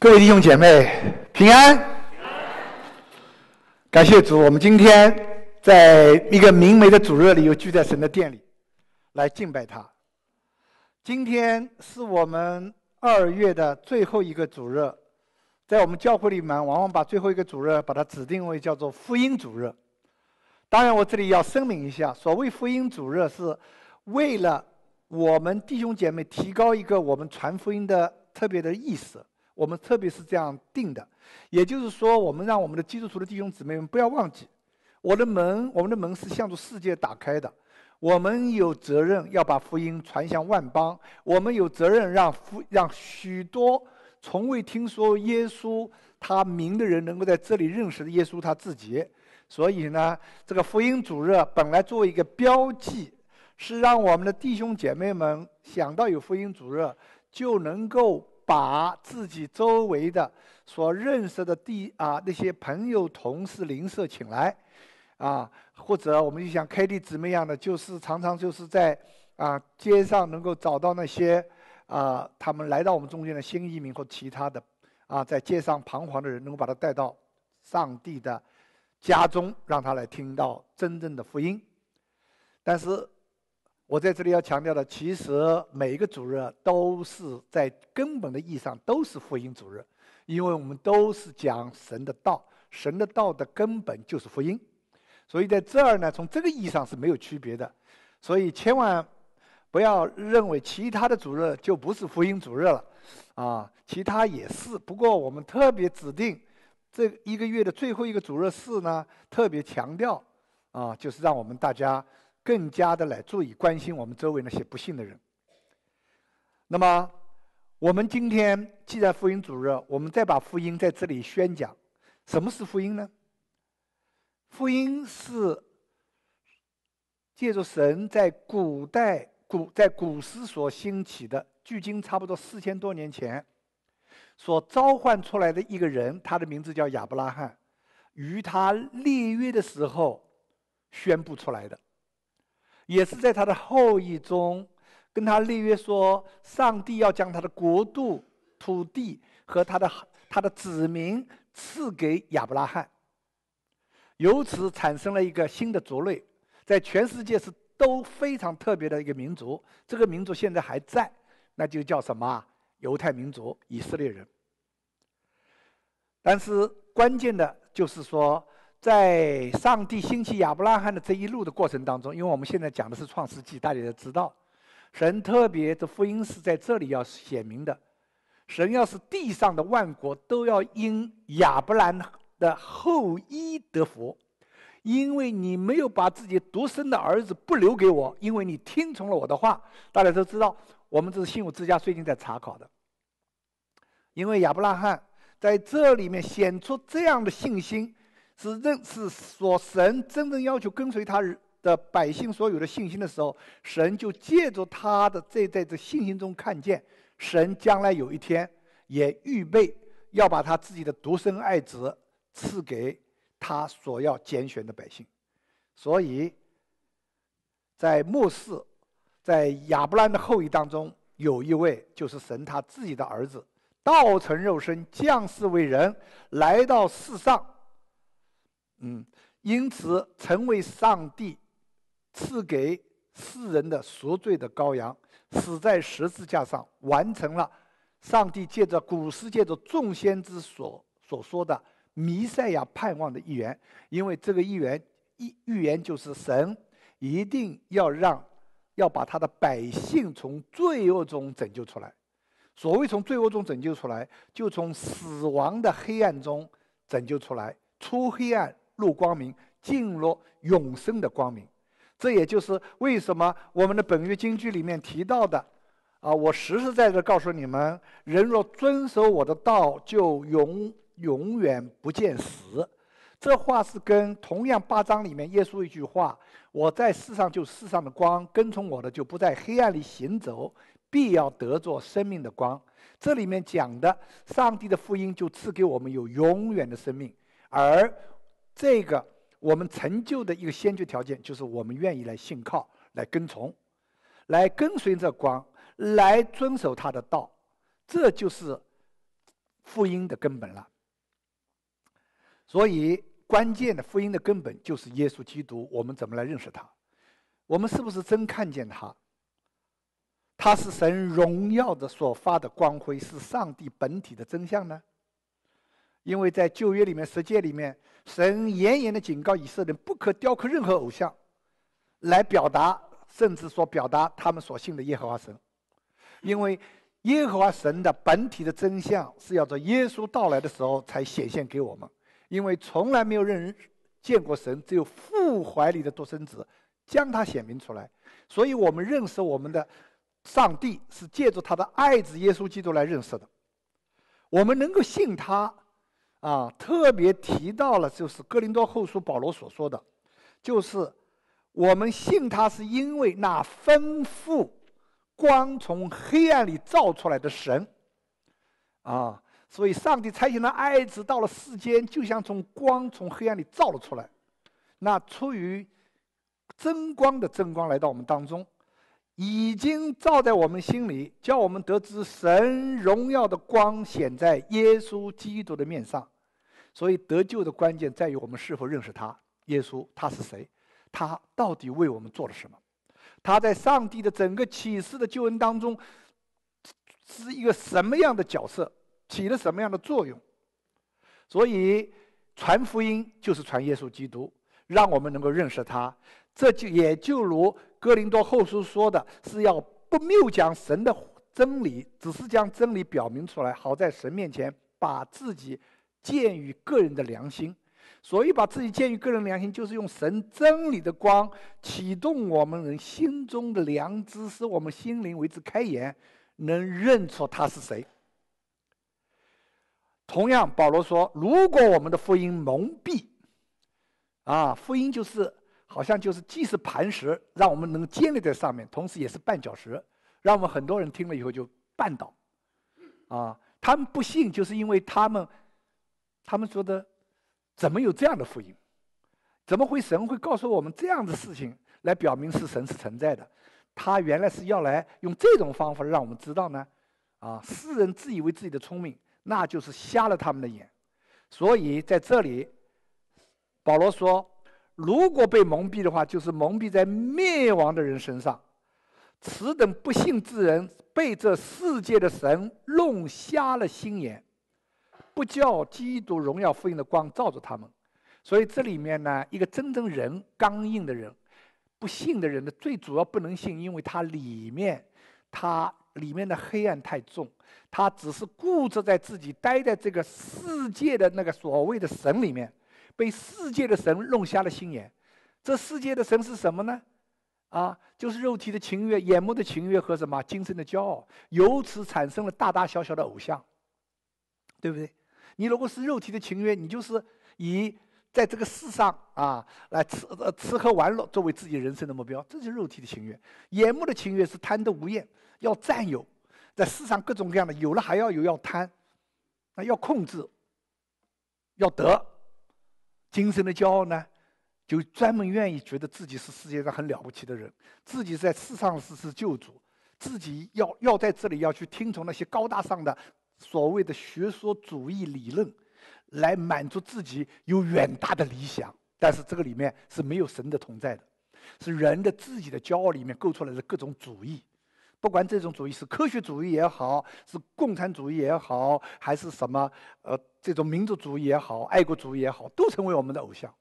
各位弟兄姐妹，平安！感谢主，我们今天在一个明媚的主日里，又聚在神的殿里，来敬拜他。今天是我们二月的最后一个主日，在我们教会里面，往往把最后一个主日把它指定为叫做福音主日。当然，我这里要声明一下，所谓福音主日，是为了我们弟兄姐妹提高一个我们传福音的特别的意识。我们特别是这样定的，也就是说，我们让我们的基督徒的弟兄姊妹们不要忘记，我的门，我们的门是向着世界打开的。我们有责任要把福音传向万邦，我们有责任让福让许多从未听说耶稣他名的人能够在这里认识耶稣他自己。所以呢，这个福音主日本来作为一个标记，是让我们的弟兄姐妹们想到有福音主日就能够。把自己周围的所认识的地啊那些朋友、同事、邻舍请来，啊，或者我们就像开地姊妹一样的，就是常常就是在啊街上能够找到那些啊他们来到我们中间的新移民或其他的啊在街上彷徨的人，能够把他带到上帝的家中，让他来听到真正的福音。但是。我在这里要强调的，其实每一个主日都是在根本的意义上都是福音主日，因为我们都是讲神的道，神的道的根本就是福音，所以在这儿呢，从这个意义上是没有区别的，所以千万不要认为其他的主日就不是福音主日了，啊，其他也是，不过我们特别指定这一个月的最后一个主日是呢，特别强调啊，就是让我们大家。更加的来注意关心我们周围那些不幸的人。那么，我们今天既然福音主日，我们再把福音在这里宣讲。什么是福音呢？福音是借助神在古代古在古时所兴起的，距今差不多四千多年前所召唤出来的一个人，他的名字叫亚伯拉罕，与他立约的时候宣布出来的。也是在他的后裔中，跟他立约说，上帝要将他的国度、土地和他的他的子民赐给亚伯拉罕，由此产生了一个新的族类，在全世界是都非常特别的一个民族。这个民族现在还在，那就叫什么？犹太民族，以色列人。但是关键的就是说。在上帝兴起亚伯拉罕的这一路的过程当中，因为我们现在讲的是创世纪，大家都知道，神特别的福音是在这里要显明的。神要是地上的万国都要因亚伯兰的后裔得福，因为你没有把自己独生的儿子不留给我，因为你听从了我的话。大家都知道，我们这是信物之家最近在查考的，因为亚伯拉罕在这里面显出这样的信心。是认是说神真正要求跟随他的百姓所有的信心的时候，神就借着他的这在这信心中看见，神将来有一天也预备要把他自己的独生爱子赐给他所要拣选的百姓，所以在末世，在亚伯兰的后裔当中，有一位就是神他自己的儿子，道成肉身降世为人，来到世上。嗯，因此成为上帝赐给世人的赎罪的羔羊，死在十字架上，完成了上帝借着古世界的众先知所所说的弥赛亚盼望的预言。因为这个预言预预言就是神一定要让要把他的百姓从罪恶中拯救出来。所谓从罪恶中拯救出来，就从死亡的黑暗中拯救出来，出黑暗。入光明，进入永生的光明，这也就是为什么我们的本月经句里面提到的，啊，我实实在在告诉你们，人若遵守我的道，就永永远不见死。这话是跟同样八章里面耶稣一句话：“我在世上就世上的光，跟从我的就不在黑暗里行走，必要得着生命的光。”这里面讲的，上帝的福音就赐给我们有永远的生命，而。这个我们成就的一个先决条件，就是我们愿意来信靠、来跟从、来跟随着光、来遵守他的道。这就是福音的根本了。所以，关键的福音的根本就是耶稣基督。我们怎么来认识他？我们是不是真看见他？他是神荣耀的所发的光辉，是上帝本体的真相呢？因为在旧约里面、十诫里面，神严严的警告以色列人不可雕刻任何偶像，来表达，甚至说表达他们所信的耶和华神。因为耶和华神的本体的真相是要在耶稣到来的时候才显现给我们。因为从来没有人见过神，只有父怀里的独生子将他显明出来，所以我们认识我们的上帝是借助他的爱子耶稣基督来认识的。我们能够信他。啊，特别提到了，就是哥林多后书保罗所说的，就是我们信他是因为那丰富光从黑暗里照出来的神，啊，所以上帝差遣了爱子到了世间，就像从光从黑暗里照了出来，那出于真光的真光来到我们当中。已经照在我们心里，叫我们得知神荣耀的光显在耶稣基督的面上。所以得救的关键在于我们是否认识他，耶稣他是谁，他到底为我们做了什么，他在上帝的整个启示的救恩当中是一个什么样的角色，起了什么样的作用。所以传福音就是传耶稣基督，让我们能够认识他。这就也就如。哥林多后书说的是要不谬讲神的真理，只是将真理表明出来，好在神面前把自己鉴于个人的良心。所以把自己鉴于个人良心，就是用神真理的光启动我们人心中的良知，使我们心灵为之开眼，能认出他是谁。同样，保罗说：“如果我们的福音蒙蔽，啊，福音就是。”好像就是既是磐石，让我们能建立在上面，同时也是绊脚石，让我们很多人听了以后就绊倒。啊，他们不信，就是因为他们，他们说的，怎么有这样的福音？怎么会神会告诉我们这样的事情，来表明是神是存在的？他原来是要来用这种方法让我们知道呢？啊，世人自以为自己的聪明，那就是瞎了他们的眼。所以在这里，保罗说。如果被蒙蔽的话，就是蒙蔽在灭亡的人身上。此等不幸之人，被这世界的神弄瞎了心眼，不叫基督荣耀福音的光照着他们。所以这里面呢，一个真正人刚硬的人，不信的人的最主要不能信，因为他里面，他里面的黑暗太重，他只是固执在自己待在这个世界的那个所谓的神里面。被世界的神弄瞎了心眼，这世界的神是什么呢？啊，就是肉体的情欲、眼目的情欲和什么精神的骄傲，由此产生了大大小小的偶像，对不对？你如果是肉体的情欲，你就是以在这个世上啊来吃呃吃喝玩乐作为自己人生的目标，这就是肉体的情欲。眼目的情欲是贪得无厌，要占有，在世上各种各样的有了还要有，要贪，那要控制，要得。精神的骄傲呢，就专门愿意觉得自己是世界上很了不起的人，自己在世上是是救主，自己要要在这里要去听从那些高大上的所谓的学说主义理论，来满足自己有远大的理想。但是这个里面是没有神的同在的，是人的自己的骄傲里面构出来的各种主义。不管这种主义是科学主义也好，是共产主义也好，还是什么呃这种民族主义也好、爱国主义也好，都成为我们的偶像，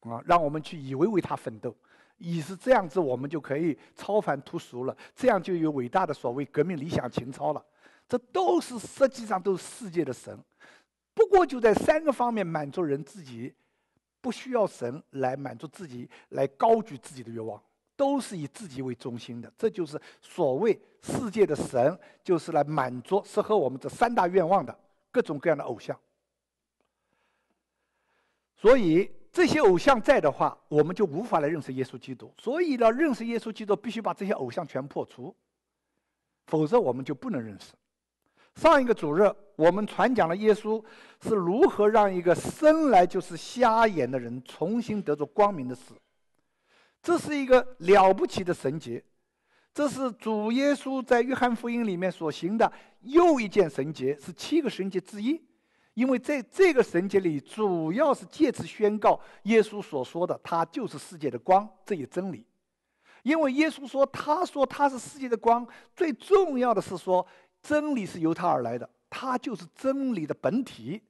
啊，让我们去以为为他奋斗，以是这样子，我们就可以超凡脱俗了，这样就有伟大的所谓革命理想情操了。这都是实际上都是世界的神，不过就在三个方面满足人自己，不需要神来满足自己，来高举自己的愿望。都是以自己为中心的，这就是所谓世界的神，就是来满足适合我们这三大愿望的各种各样的偶像。所以这些偶像在的话，我们就无法来认识耶稣基督。所以呢，认识耶稣基督，必须把这些偶像全破除，否则我们就不能认识。上一个主日我们传讲了耶稣是如何让一个生来就是瞎眼的人重新得着光明的事。这是一个了不起的神迹，这是主耶稣在约翰福音里面所行的又一件神节，是七个神节之一。因为在这个神节里，主要是借此宣告耶稣所说的“他就是世界的光”这一真理。因为耶稣说，他说他是世界的光，最重要的是说真理是由他而来的，他就是真理的本体。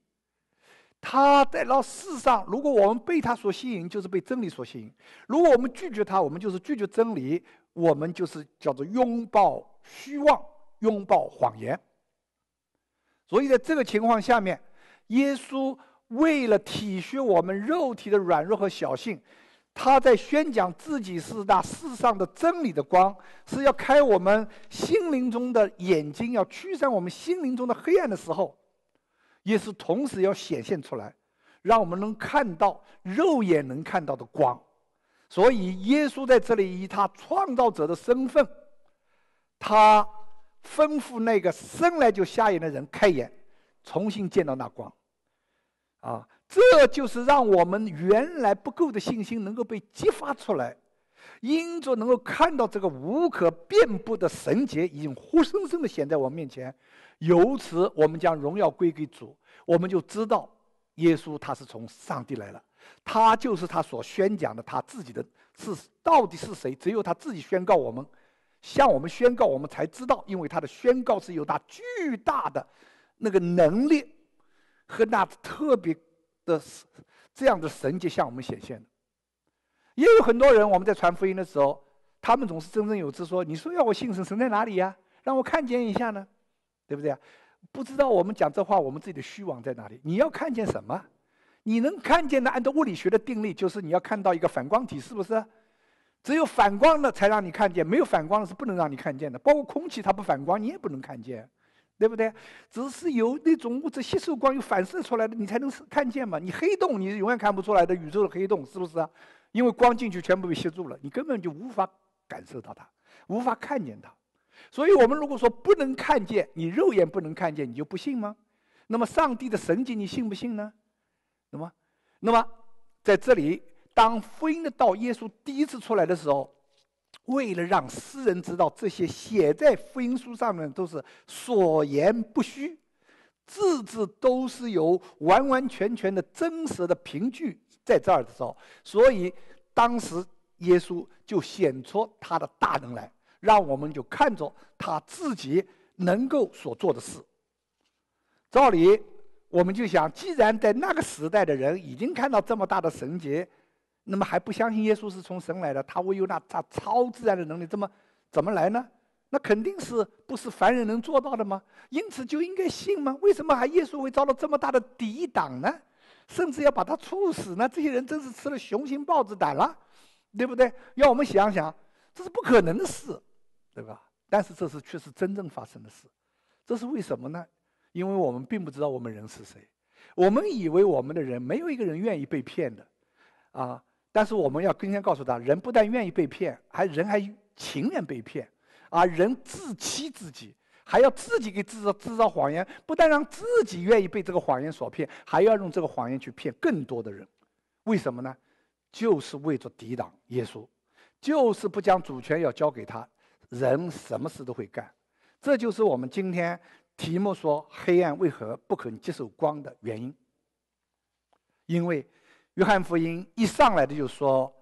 他在到世上，如果我们被他所吸引，就是被真理所吸引；如果我们拒绝他，我们就是拒绝真理。我们就是叫做拥抱虚妄，拥抱谎言。所以在这个情况下面，耶稣为了体恤我们肉体的软弱和小性，他在宣讲自己是那世上的真理的光，是要开我们心灵中的眼睛，要驱散我们心灵中的黑暗的时候，也是同时要显现出来，让我们能看到肉眼能看到的光。所以，耶稣在这里以他创造者的身份，他吩咐那个生来就瞎眼的人开眼，重新见到那光。啊，这就是让我们原来不够的信心能够被激发出来，因着能够看到这个无可辩驳的神节已经活生生的显在我面前，由此我们将荣耀归给主，我们就知道耶稣他是从上帝来了。他就是他所宣讲的，他自己的是到底是谁？只有他自己宣告我们，向我们宣告，我们才知道，因为他的宣告是有他巨大的那个能力和那特别的这样的神迹向我们显现的。也有很多人，我们在传福音的时候，他们总是振振有词说：“你说要我信神，神在哪里呀？让我看见一下呢，对不对啊？”不知道我们讲这话，我们自己的虚妄在哪里？你要看见什么？你能看见的，按照物理学的定律，就是你要看到一个反光体，是不是？只有反光的才让你看见，没有反光的是不能让你看见的。包括空气，它不反光，你也不能看见，对不对？只是有那种物质吸收光，有反射出来的，你才能看见嘛。你黑洞，你永远看不出来的宇宙的黑洞，是不是？因为光进去全部被吸住了，你根本就无法感受到它，无法看见它。所以我们如果说不能看见，你肉眼不能看见，你就不信吗？那么上帝的神迹，你信不信呢？那么，那么在这里，当福音的道耶稣第一次出来的时候，为了让世人知道这些写在福音书上面都是所言不虚，字字都是有完完全全的真实的凭据在这儿的时候，所以当时耶稣就显出他的大能来，让我们就看着他自己能够所做的事。照理。我们就想，既然在那个时代的人已经看到这么大的神迹，那么还不相信耶稣是从神来的？他会有那他超自然的能力，怎么怎么来呢？那肯定是不是凡人能做到的吗？因此就应该信吗？为什么还耶稣会遭到这么大的抵挡呢？甚至要把他处死呢？这些人真是吃了雄心豹子胆了，对不对？要我们想想，这是不可能的事，对吧？但是这是却是真正发生的事，这是为什么呢？因为我们并不知道我们人是谁，我们以为我们的人没有一个人愿意被骗的，啊！但是我们要今天告诉他，人不但愿意被骗，还人还情愿被骗，啊！人自欺自己，还要自己给制造制造谎言，不但让自己愿意被这个谎言所骗，还要用这个谎言去骗更多的人，为什么呢？就是为着抵挡耶稣，就是不将主权要交给他，人什么事都会干，这就是我们今天。题目说：“黑暗为何不肯接受光的原因？”因为约翰福音一上来的就说：“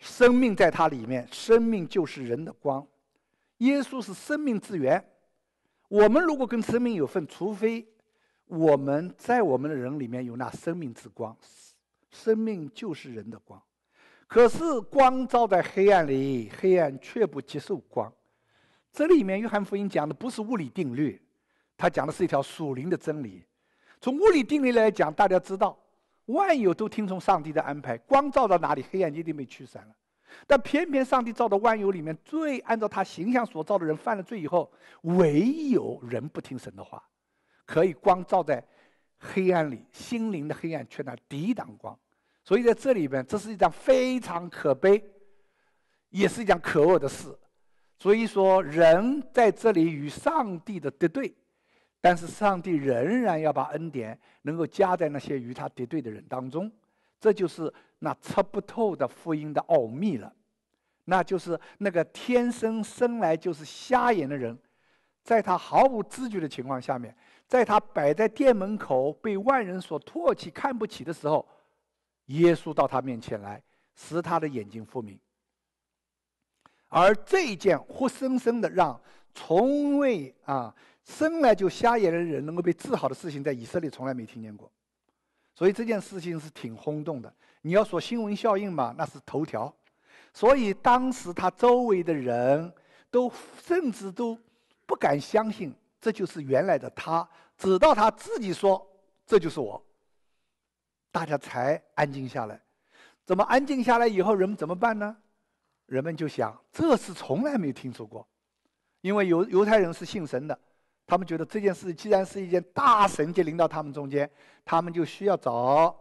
生命在它里面，生命就是人的光。耶稣是生命之源。我们如果跟生命有份，除非我们在我们的人里面有那生命之光。生命就是人的光。可是光照在黑暗里，黑暗却不接受光。这里面约翰福音讲的不是物理定律。”他讲的是一条属灵的真理。从物理定律来讲，大家知道，万有都听从上帝的安排，光照到哪里，黑暗一定被驱散了。但偏偏上帝造的万有里面，最按照他形象所造的人犯了罪以后，唯有人不听神的话，可以光照在黑暗里，心灵的黑暗却那抵挡光。所以在这里边，这是一件非常可悲，也是一件可恶的事。所以说，人在这里与上帝的敌对。但是上帝仍然要把恩典能够加在那些与他敌对的人当中，这就是那测不透的福音的奥秘了。那就是那个天生生来就是瞎眼的人，在他毫无知觉的情况下面，在他摆在店门口被万人所唾弃、看不起的时候，耶稣到他面前来，使他的眼睛复明。而这一件活生生的让从未啊生来就瞎眼的人能够被治好的事情，在以色列从来没听见过，所以这件事情是挺轰动的。你要说新闻效应嘛，那是头条。所以当时他周围的人都甚至都不敢相信这就是原来的他，直到他自己说这就是我，大家才安静下来。怎么安静下来以后，人们怎么办呢？人们就想，这事从来没听说过，因为犹犹太人是信神的，他们觉得这件事既然是一件大神就临到他们中间，他们就需要找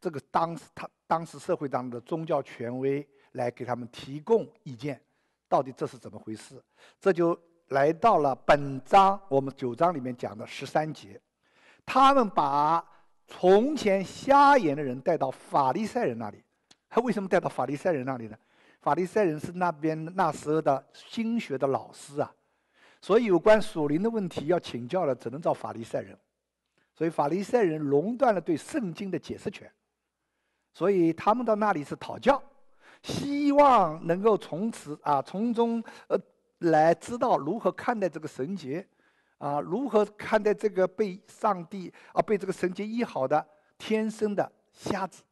这个当时他当时社会当中的宗教权威。来给他们提供意见，到底这是怎么回事？这就来到了本章我们九章里面讲的十三节，他们把从前瞎眼的人带到法利赛人那里。他为什么带到法利赛人那里呢？法利赛人是那边那时候的新学的老师啊，所以有关属灵的问题要请教了，只能找法利赛人。所以法利赛人垄断了对圣经的解释权，所以他们到那里是讨教。希望能够从此啊，从中呃来知道如何看待这个神节，啊，如何看待这个被上帝啊被这个神节医好的天生的瞎子。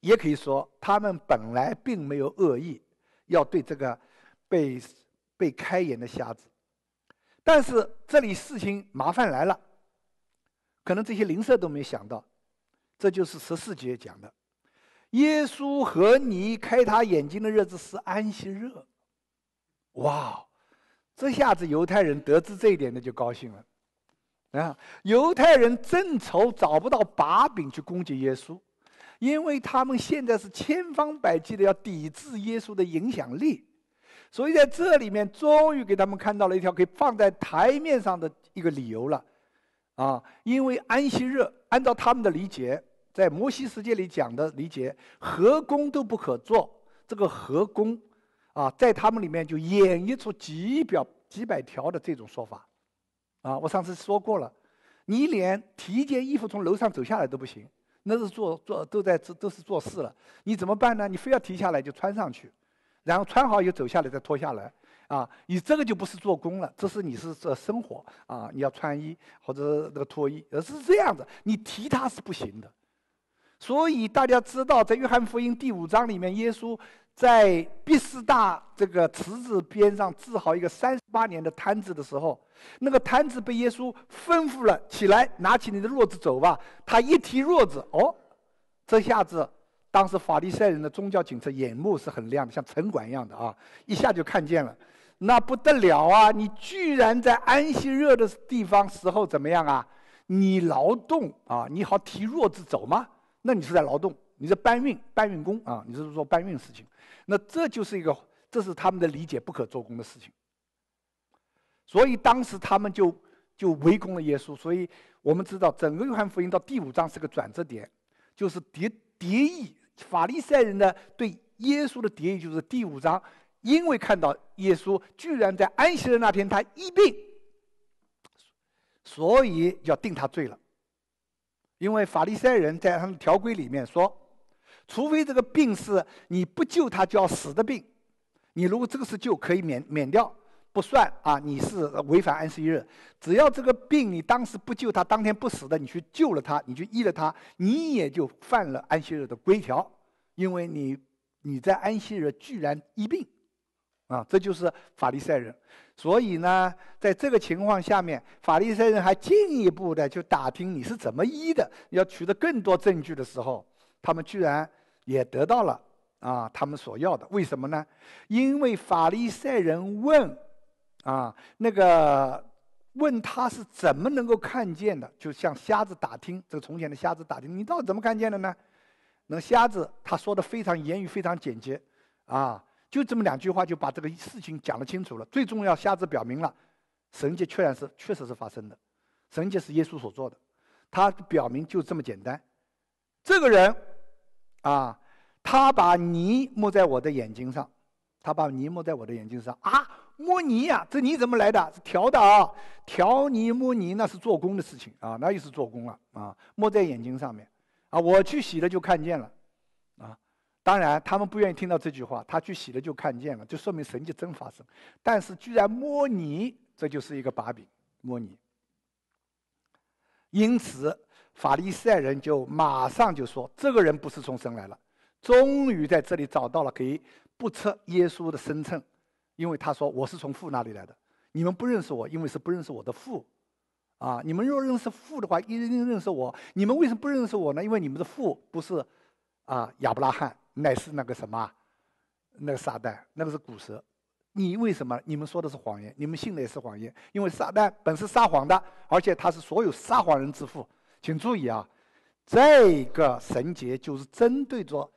也可以说，他们本来并没有恶意，要对这个被被开眼的瞎子，但是这里事情麻烦来了，可能这些灵舍都没想到，这就是十四节讲的。耶稣和你开他眼睛的日子是安息日。哇，这下子犹太人得知这一点呢就高兴了。啊，犹太人正愁找不到把柄去攻击耶稣，因为他们现在是千方百计的要抵制耶稣的影响力，所以在这里面终于给他们看到了一条可以放在台面上的一个理由了。啊，因为安息日按照他们的理解。在摩西世界里讲的理解，合工都不可做。这个合工，啊，在他们里面就演绎出几表几百条的这种说法，啊，我上次说过了，你连提一件衣服从楼上走下来都不行，那是做做都在这都是做事了。你怎么办呢？你非要提下来就穿上去，然后穿好又走下来再脱下来，啊，你这个就不是做工了，这是你是这生活啊，你要穿衣或者那个脱衣，而是这样的，你提它是不行的。所以大家知道，在约翰福音第五章里面，耶稣在毕士大这个池子边上治好一个三十八年的瘫子的时候，那个瘫子被耶稣吩咐了起来，拿起你的弱子走吧。他一提弱子，哦，这下子，当时法利赛人的宗教警察眼目是很亮的，像城管一样的啊，一下就看见了，那不得了啊！你居然在安息日的地方时候怎么样啊？你劳动啊，你好提弱子走吗？那你是在劳动，你是搬运搬运工啊，你是做搬运事情，那这就是一个，这是他们的理解不可做工的事情。所以当时他们就就围攻了耶稣。所以我们知道，整个约翰福音到第五章是个转折点，就是敌敌意法利赛人的对耶稣的敌意，就是第五章，因为看到耶稣居然在安息日那天他一病，所以要定他罪了。因为法利赛人在他们条规里面说，除非这个病是你不救他就要死的病，你如果这个是救可以免免掉，不算啊，你是违反安息日。只要这个病你当时不救他，当天不死的，你去救了他，你去医了他，你也就犯了安息日的规条，因为你你在安息日居然医病，啊，这就是法利赛人。所以呢，在这个情况下面，法利赛人还进一步的去打听你是怎么医的，要取得更多证据的时候，他们居然也得到了啊他们所要的。为什么呢？因为法利赛人问啊那个问他是怎么能够看见的，就像瞎子打听这个从前的瞎子打听，你到底怎么看见的呢？那瞎子他说的非常言语非常简洁啊。就这么两句话就把这个事情讲得清楚了。最重要，瞎子表明了，神迹确然是确实是发生的，神迹是耶稣所做的，他表明就这么简单。这个人，啊，他把泥抹在我的眼睛上，他把泥抹在我的眼睛上啊！摸泥呀，这泥怎么来的？是调的啊！调泥摸泥那是做工的事情啊，那又是做工了啊！摸在眼睛上面啊，我去洗了就看见了啊！当然他们不愿意听到这句话，他去洗了就看见了，就说明神迹真发生。但是居然摸泥，这就是一个把柄，摸泥。因此法利赛人就马上就说：这个人不是从神来了。终于在这里找到了可以不测耶稣的身称。因为他说我是从父那里来的，你们不认识我，因为是不认识我的父，啊，你们若认识父的话，一定认识我。你们为什么不认识我呢？因为你们的父不是啊亚伯拉罕，乃是那个什么，那个撒旦，那个是古蛇。你为什么？你们说的是谎言，你们信的也是谎言。因为撒旦本是撒谎的，而且他是所有撒谎人之父。请注意啊，这个神节就是针对着。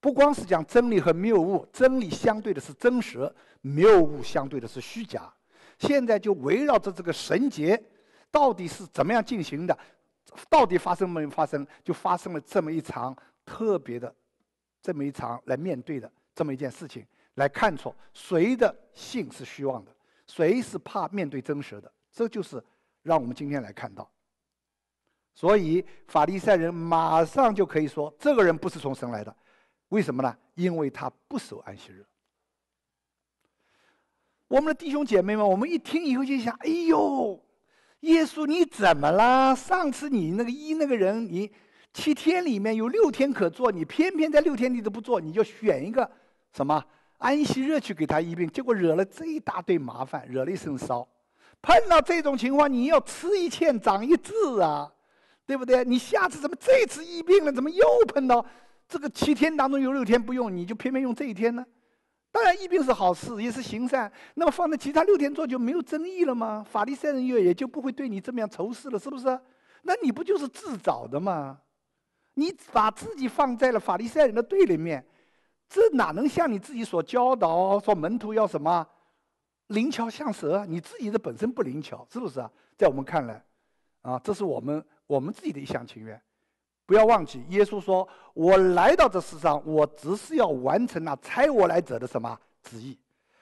不光是讲真理和谬误，真理相对的是真实，谬误相对的是虚假。现在就围绕着这个神节，到底是怎么样进行的，到底发生没发生，就发生了这么一场特别的，这么一场来面对的这么一件事情，来看出谁的信是虚妄的，谁是怕面对真实的。这就是让我们今天来看到。所以法利赛人马上就可以说，这个人不是从神来的。为什么呢？因为他不守安息日。我们的弟兄姐妹们，我们一听以后就想：哎呦，耶稣你怎么了？上次你那个医那个人，你七天里面有六天可做，你偏偏在六天里都不做，你就选一个什么安息日去给他医病，结果惹了这一大堆麻烦，惹了一身骚。碰到这种情况，你要吃一堑长一智啊，对不对？你下次怎么这次疫病了，怎么又碰到？这个七天当中有六天不用，你就偏偏用这一天呢？当然，疫病是好事，也是行善。那么放在其他六天做就没有争议了吗？法利赛人也也就不会对你这么样仇视了，是不是？那你不就是自找的吗？你把自己放在了法利赛人的对立面，这哪能像你自己所教导说门徒要什么灵巧像蛇？你自己的本身不灵巧，是不是啊？在我们看来，啊，这是我们我们自己的一厢情愿。不要忘记，耶稣说：“我来到这世上，我只是要完成那差我来者的什么旨意。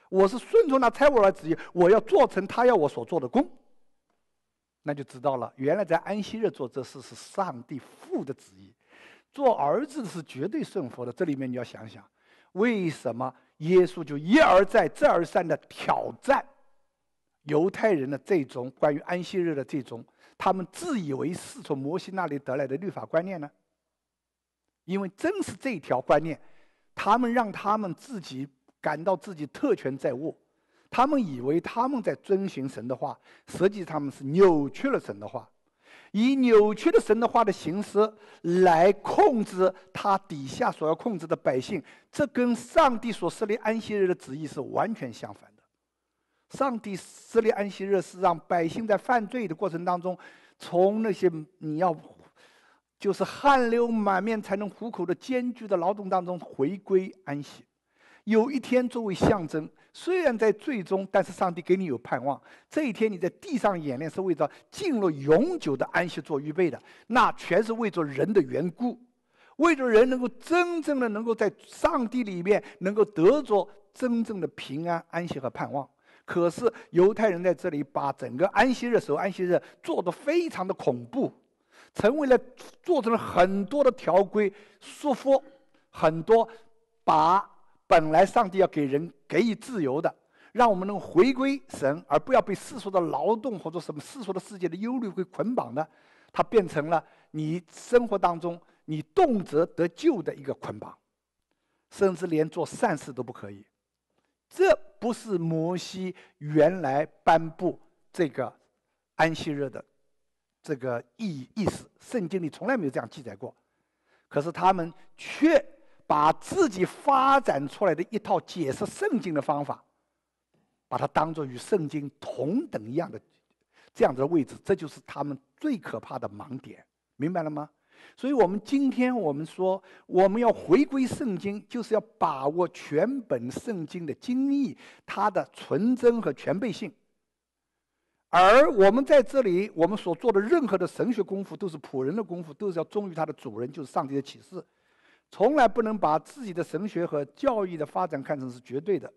我是顺从那差我来旨意，我要做成他要我所做的功。”那就知道了，原来在安息日做这事是上帝父的旨意，做儿子是绝对顺服的。这里面你要想想，为什么耶稣就一而再、再而三的挑战犹太人的这种关于安息日的这种。他们自以为是从摩西那里得来的律法观念呢？因为正是这条观念，他们让他们自己感到自己特权在握，他们以为他们在遵循神的话，实际他们是扭曲了神的话，以扭曲了神的话的形式来控制他底下所要控制的百姓，这跟上帝所设立安息日的旨意是完全相反。上帝设立安息日是让百姓在犯罪的过程当中，从那些你要就是汗流满面才能糊口的艰巨的劳动当中回归安息，有一天作为象征，虽然在最终，但是上帝给你有盼望。这一天你在地上演练是为着进入永久的安息做预备的，那全是为着人的缘故，为着人能够真正的能够在上帝里面能够得着真正的平安、安息和盼望。可是犹太人在这里把整个安息日守安息日做得非常的恐怖，成为了做成了很多的条规束缚，很多把本来上帝要给人给予自由的，让我们能回归神，而不要被世俗的劳动或者什么世俗的世界的忧虑给捆绑的，它变成了你生活当中你动辄得救的一个捆绑，甚至连做善事都不可以。这不是摩西原来颁布这个安息日的这个意意思，圣经里从来没有这样记载过。可是他们却把自己发展出来的一套解释圣经的方法，把它当做与圣经同等一样的这样子的位置，这就是他们最可怕的盲点，明白了吗？所以，我们今天我们说，我们要回归圣经，就是要把握全本圣经的经义，它的纯真和全备性。而我们在这里，我们所做的任何的神学功夫，都是仆人的功夫，都是要忠于他的主人，就是上帝的启示。从来不能把自己的神学和教育的发展看成是绝对的，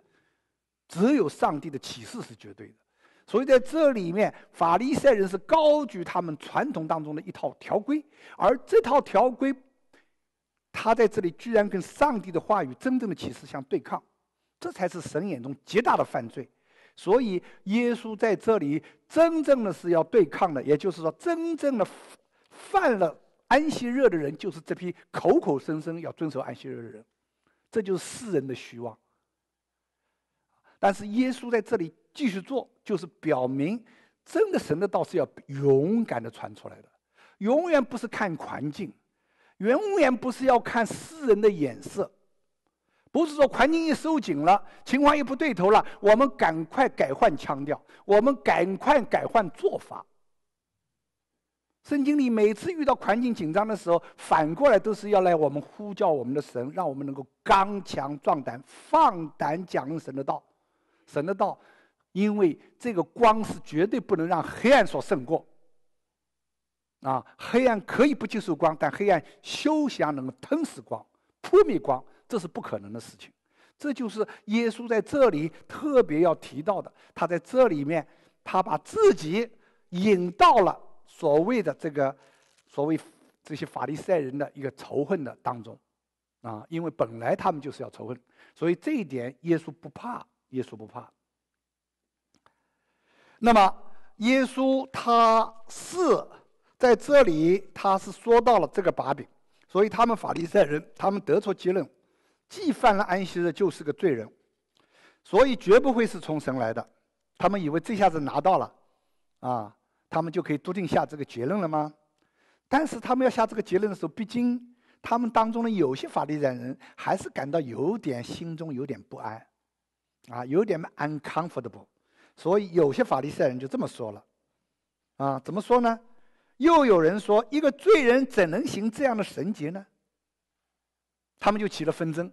只有上帝的启示是绝对的。所以在这里面，法利赛人是高举他们传统当中的一套条规，而这套条规，他在这里居然跟上帝的话语真正的启示相对抗，这才是神眼中极大的犯罪。所以耶稣在这里真正的是要对抗的，也就是说，真正的犯了安息日的人，就是这批口口声声要遵守安息日的人，这就是世人的虚妄。但是耶稣在这里继续做，就是表明，真的神的道是要勇敢的传出来的，永远不是看环境，永远不是要看世人的眼色，不是说环境一收紧了，情况一不对头了，我们赶快改换腔调，我们赶快改换做法。圣经里每次遇到环境紧张的时候，反过来都是要来我们呼叫我们的神，让我们能够刚强壮胆，放胆讲神的道。神的道，因为这个光是绝对不能让黑暗所胜过。啊，黑暗可以不接受光，但黑暗休想能够吞噬光、扑灭光，这是不可能的事情。这就是耶稣在这里特别要提到的。他在这里面，他把自己引到了所谓的这个所谓这些法利赛人的一个仇恨的当中。啊，因为本来他们就是要仇恨，所以这一点耶稣不怕。耶稣不怕。那么，耶稣他是在这里，他是说到了这个把柄，所以他们法利赛人，他们得出结论：既犯了安息日，就是个罪人，所以绝不会是从神来的。他们以为这下子拿到了，啊，他们就可以笃定下这个结论了吗？但是他们要下这个结论的时候，毕竟他们当中的有些法利赛人还是感到有点心中有点不安。啊，有点 uncomfortable，所以有些法利赛人就这么说了，啊，怎么说呢？又有人说，一个罪人怎能行这样的神迹呢？他们就起了纷争。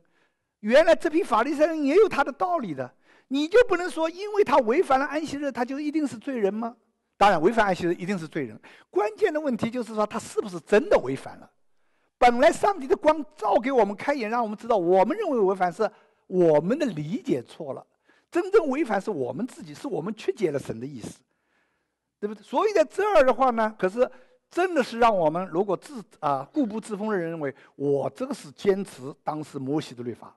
原来这批法利赛人也有他的道理的，你就不能说，因为他违反了安息日，他就一定是罪人吗？当然，违反安息日一定是罪人。关键的问题就是说，他是不是真的违反了？本来上帝的光照给我们开眼，让我们知道，我们认为违反是。我们的理解错了，真正违反是我们自己，是我们曲解了神的意思，对不对？所以在这儿的话呢，可是真的是让我们如果自啊固步自封的人认为，我这个是坚持当时摩西的律法，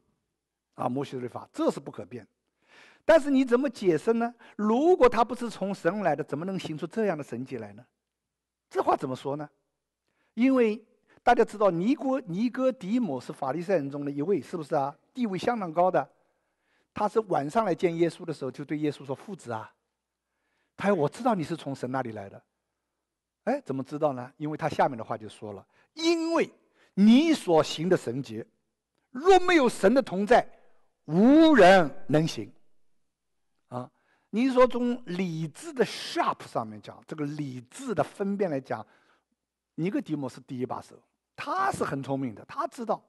啊摩西的律法，这是不可变。但是你怎么解释呢？如果他不是从神来的，怎么能行出这样的神迹来呢？这话怎么说呢？因为大家知道尼哥尼哥底母是法利赛人中的一位，是不是啊？地位相当高的，他是晚上来见耶稣的时候，就对耶稣说：“父子啊，他说我知道你是从神那里来的。”哎，怎么知道呢？因为他下面的话就说了：“因为你所行的神迹，若没有神的同在，无人能行。”啊，你说从理智的 sharp 上面讲，这个理智的分辨来讲，尼哥底母是第一把手，他是很聪明的，他知道。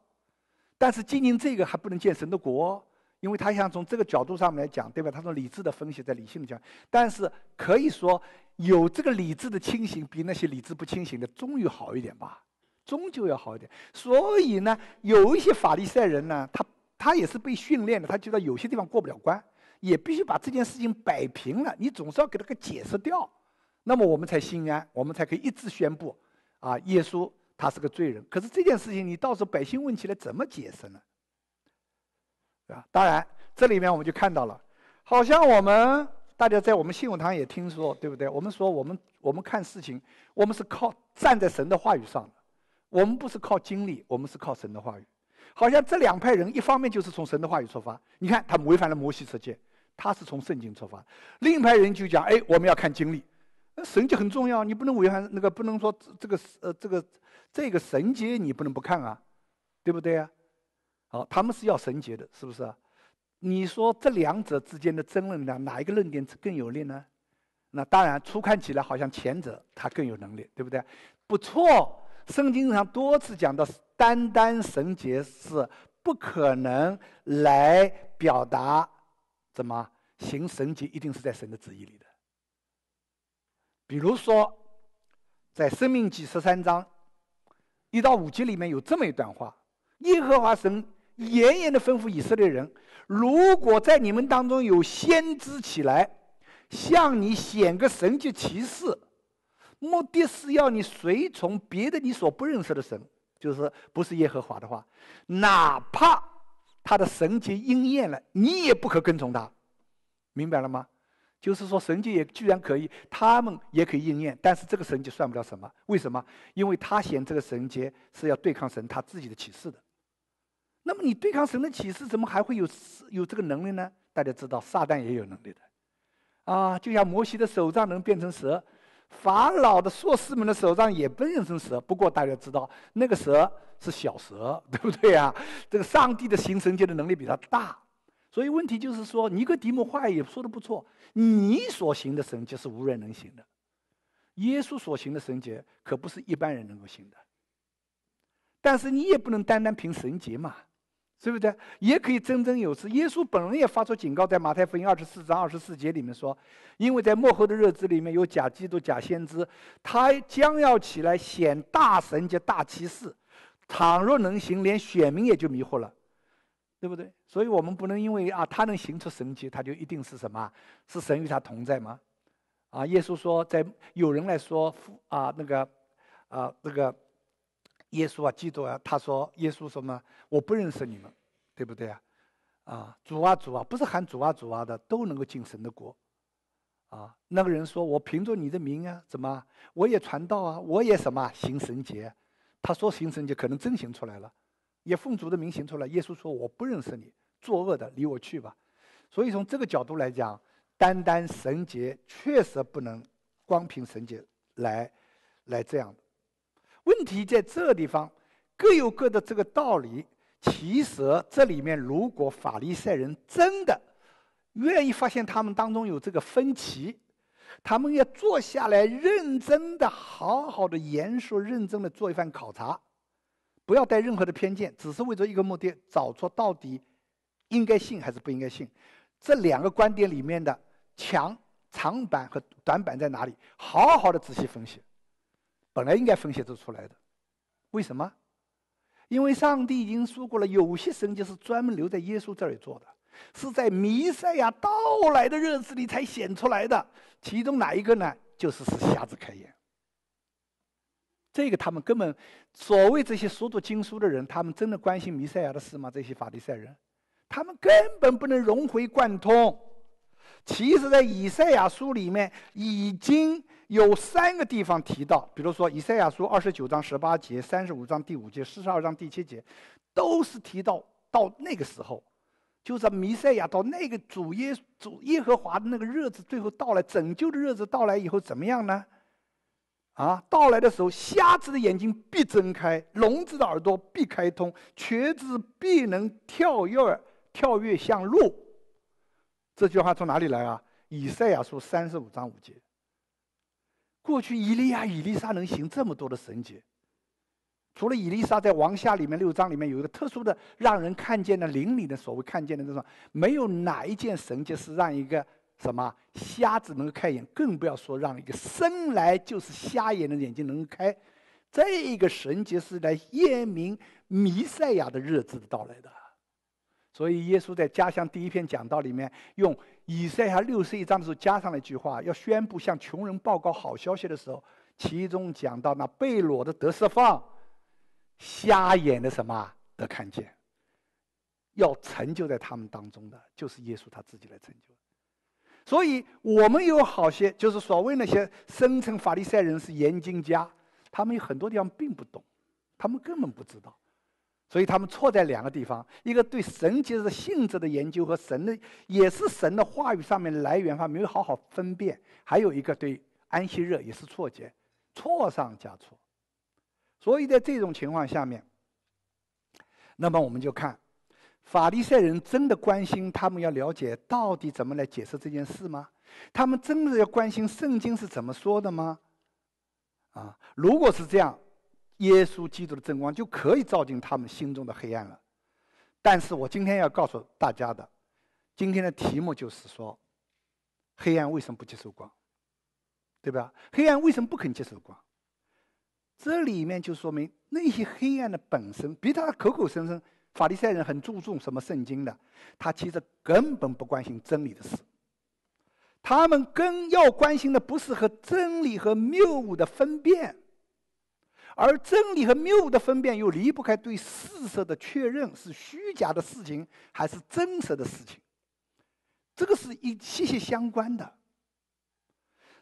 但是经营这个还不能见神的国，因为他想从这个角度上面来讲，对吧？他从理智的分析，在理性的讲，但是可以说有这个理智的清醒，比那些理智不清醒的终于好一点吧，终究要好一点。所以呢，有一些法利赛人呢，他他也是被训练的，他觉得有些地方过不了关，也必须把这件事情摆平了，你总是要给他个解释掉，那么我们才心安，我们才可以一致宣布，啊，耶稣。他是个罪人，可是这件事情你到时候百姓问起来怎么解释呢？对吧？当然，这里面我们就看到了，好像我们大家在我们信友堂也听说，对不对？我们说我们我们看事情，我们是靠站在神的话语上的，我们不是靠经历，我们是靠神的话语。好像这两派人，一方面就是从神的话语出发，你看他们违反了摩西世界，他是从圣经出发；另一派人就讲，哎，我们要看经历，那神就很重要，你不能违反那个，不能说这个呃这个。这个神节你不能不看啊，对不对啊？好，他们是要神节的，是不是？你说这两者之间的争论呢，哪一个论点更有利呢？那当然，初看起来好像前者他更有能力，对不对？不错，圣经上多次讲到，单单神节是不可能来表达怎么行神节，一定是在神的旨意里的。比如说，在《生命记》十三章。一到五节里面有这么一段话，耶和华神严严的吩咐以色列人：如果在你们当中有先知起来，向你显个神迹奇事，目的是要你随从别的你所不认识的神，就是不是耶和华的话，哪怕他的神迹应验了，你也不可跟从他，明白了吗？就是说神迹也居然可以，他们也可以应验，但是这个神迹算不了什么。为什么？因为他显这个神迹是要对抗神他自己的启示的。那么你对抗神的启示，怎么还会有有这个能力呢？大家知道，撒旦也有能力的。啊，就像摩西的手杖能变成蛇，法老的硕士们的手杖也变成蛇。不过大家知道，那个蛇是小蛇，对不对呀？这个上帝的行神界的能力比他大，所以问题就是说，尼哥底母话也说的不错，你所行的神迹是无人能行的，耶稣所行的神迹可不是一般人能够行的。但是你也不能单单凭神迹嘛。对不对？也可以真真有词。耶稣本人也发出警告，在马太福音二十四章二十四节里面说：“因为在末后的日子里面有假基督、假先知，他将要起来显大神迹、大奇事。倘若能行，连选民也就迷惑了，对不对？所以我们不能因为啊，他能行出神迹，他就一定是什么？是神与他同在吗？啊，耶稣说，在有人来说啊，那个啊，那个。”耶稣啊，基督啊，他说：“耶稣什么？我不认识你们，对不对啊？啊，主啊，主啊，不是喊主啊，主啊的都能够进神的国。啊，那个人说：我凭着你的名啊，怎么？我也传道啊，我也什么行神节。他说行神节，可能真行出来了，也奉主的名行出来。耶稣说：我不认识你，作恶的，离我去吧。所以从这个角度来讲，单单神节确实不能光凭神节来来这样的。”问题在这地方，各有各的这个道理。其实这里面，如果法利赛人真的愿意发现他们当中有这个分歧，他们要坐下来认真的、好好的、严肃认真的做一番考察，不要带任何的偏见，只是为着一个目的，找出到底应该信还是不应该信。这两个观点里面的强长板和短板在哪里？好好的仔细分析。本来应该分析得出来的，为什么？因为上帝已经说过了，有些神迹是专门留在耶稣这里做的，是在弥赛亚到来的日子里才显出来的。其中哪一个呢？就是使瞎子开眼。这个他们根本所谓这些熟读经书的人，他们真的关心弥赛亚的事吗？这些法利赛人，他们根本不能融会贯通。其实，在以赛亚书里面已经。有三个地方提到，比如说以赛亚书二十九章十八节、三十五章第五节、四十二章第七节，都是提到到那个时候，就是弥赛亚到那个主耶主耶和华的那个日子最后到来，拯救的日子到来以后怎么样呢？啊，到来的时候，瞎子的眼睛必睁开，聋子的耳朵必开通，瘸子必能跳跃跳跃向路。这句话从哪里来啊？以赛亚书三十五章五节。过去以利亚、以利沙能行这么多的神迹，除了以利沙在王下里面六章里面有一个特殊的让人看见的灵里的所谓看见的这种，没有哪一件神迹是让一个什么瞎子能够开眼，更不要说让一个生来就是瞎眼的眼睛能够开。这个神迹是来验明弥赛亚的日子的到来的。所以耶稣在家乡第一篇讲道里面用。以赛亚六十一章的时候加上了一句话，要宣布向穷人报告好消息的时候，其中讲到那被裸的得释放，瞎眼的什么得看见，要成就在他们当中的就是耶稣他自己来成就。所以我们有好些就是所谓那些声称法利赛人是研经家，他们有很多地方并不懂，他们根本不知道。所以他们错在两个地方：一个对神节的性质的研究和神的也是神的话语上面的来源，还没有好好分辨；还有一个对安息日也是错觉，错上加错。所以在这种情况下面，那么我们就看法利赛人真的关心他们要了解到底怎么来解释这件事吗？他们真的要关心圣经是怎么说的吗？啊，如果是这样。耶稣基督的正光就可以照进他们心中的黑暗了。但是我今天要告诉大家的，今天的题目就是说，黑暗为什么不接受光？对吧？黑暗为什么不肯接受光？这里面就说明那些黑暗的本身，比他口口声声法利赛人很注重什么圣经的，他其实根本不关心真理的事。他们更要关心的不是和真理和谬误的分辨，而真理和谬误的分辨又离不开对事实的确认，是虚假的事情还是真实的事情，这个是一息息相关的。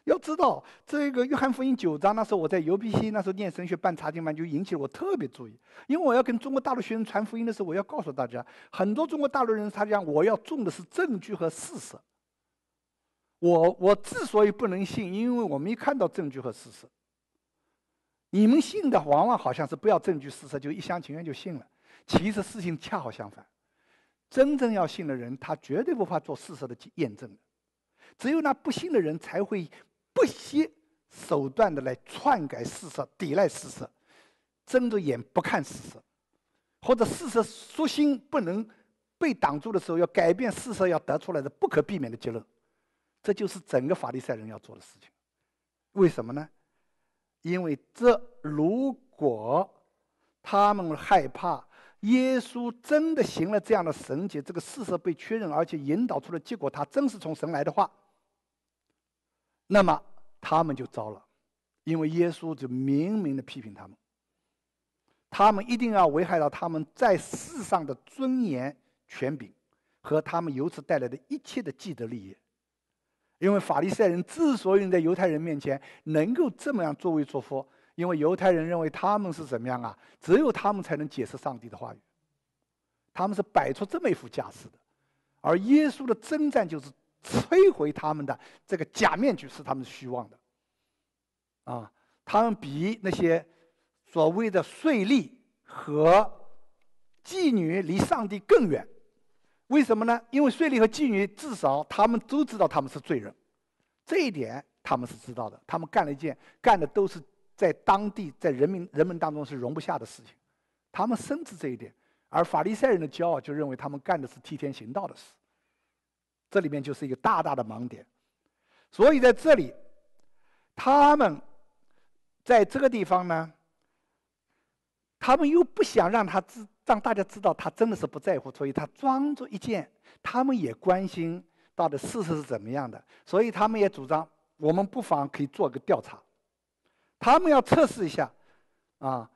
要知道，这个约翰福音九章，那时候我在 UBC 那时候念神学办查经班，就引起了我特别注意。因为我要跟中国大陆学生传福音的时候，我要告诉大家，很多中国大陆人他讲，我要重的是证据和事实。我我之所以不能信，因为我没看到证据和事实。你们信的往往好像是不要证据事实就一厢情愿就信了，其实事情恰好相反。真正要信的人，他绝对不怕做事实的验证的。只有那不信的人才会。不惜手段的来篡改事实、抵赖事实，睁着眼不看事实，或者事实说心不能被挡住的时候，要改变事实，要得出来的不可避免的结论。这就是整个法利赛人要做的事情。为什么呢？因为这如果他们害怕耶稣真的行了这样的神迹，这个事实被确认，而且引导出了结果，他真是从神来的话。那么他们就糟了，因为耶稣就明明的批评他们，他们一定要危害到他们在世上的尊严、权柄和他们由此带来的一切的既得利益。因为法利赛人之所以在犹太人面前能够这么样作威作福，因为犹太人认为他们是怎么样啊？只有他们才能解释上帝的话语，他们是摆出这么一副架势的，而耶稣的征战就是。摧毁他们的这个假面具是他们虚妄的，啊，他们比那些所谓的税吏和妓女离上帝更远。为什么呢？因为税吏和妓女至少他们都知道他们是罪人，这一点他们是知道的。他们干了一件干的都是在当地在人民人们当中是容不下的事情，他们深知这一点。而法利赛人的骄傲就认为他们干的是替天行道的事。这里面就是一个大大的盲点，所以在这里，他们在这个地方呢，他们又不想让他知让大家知道他真的是不在乎，所以他装作一件他们也关心到底事实是怎么样的，所以他们也主张我们不妨可以做个调查，他们要测试一下，啊，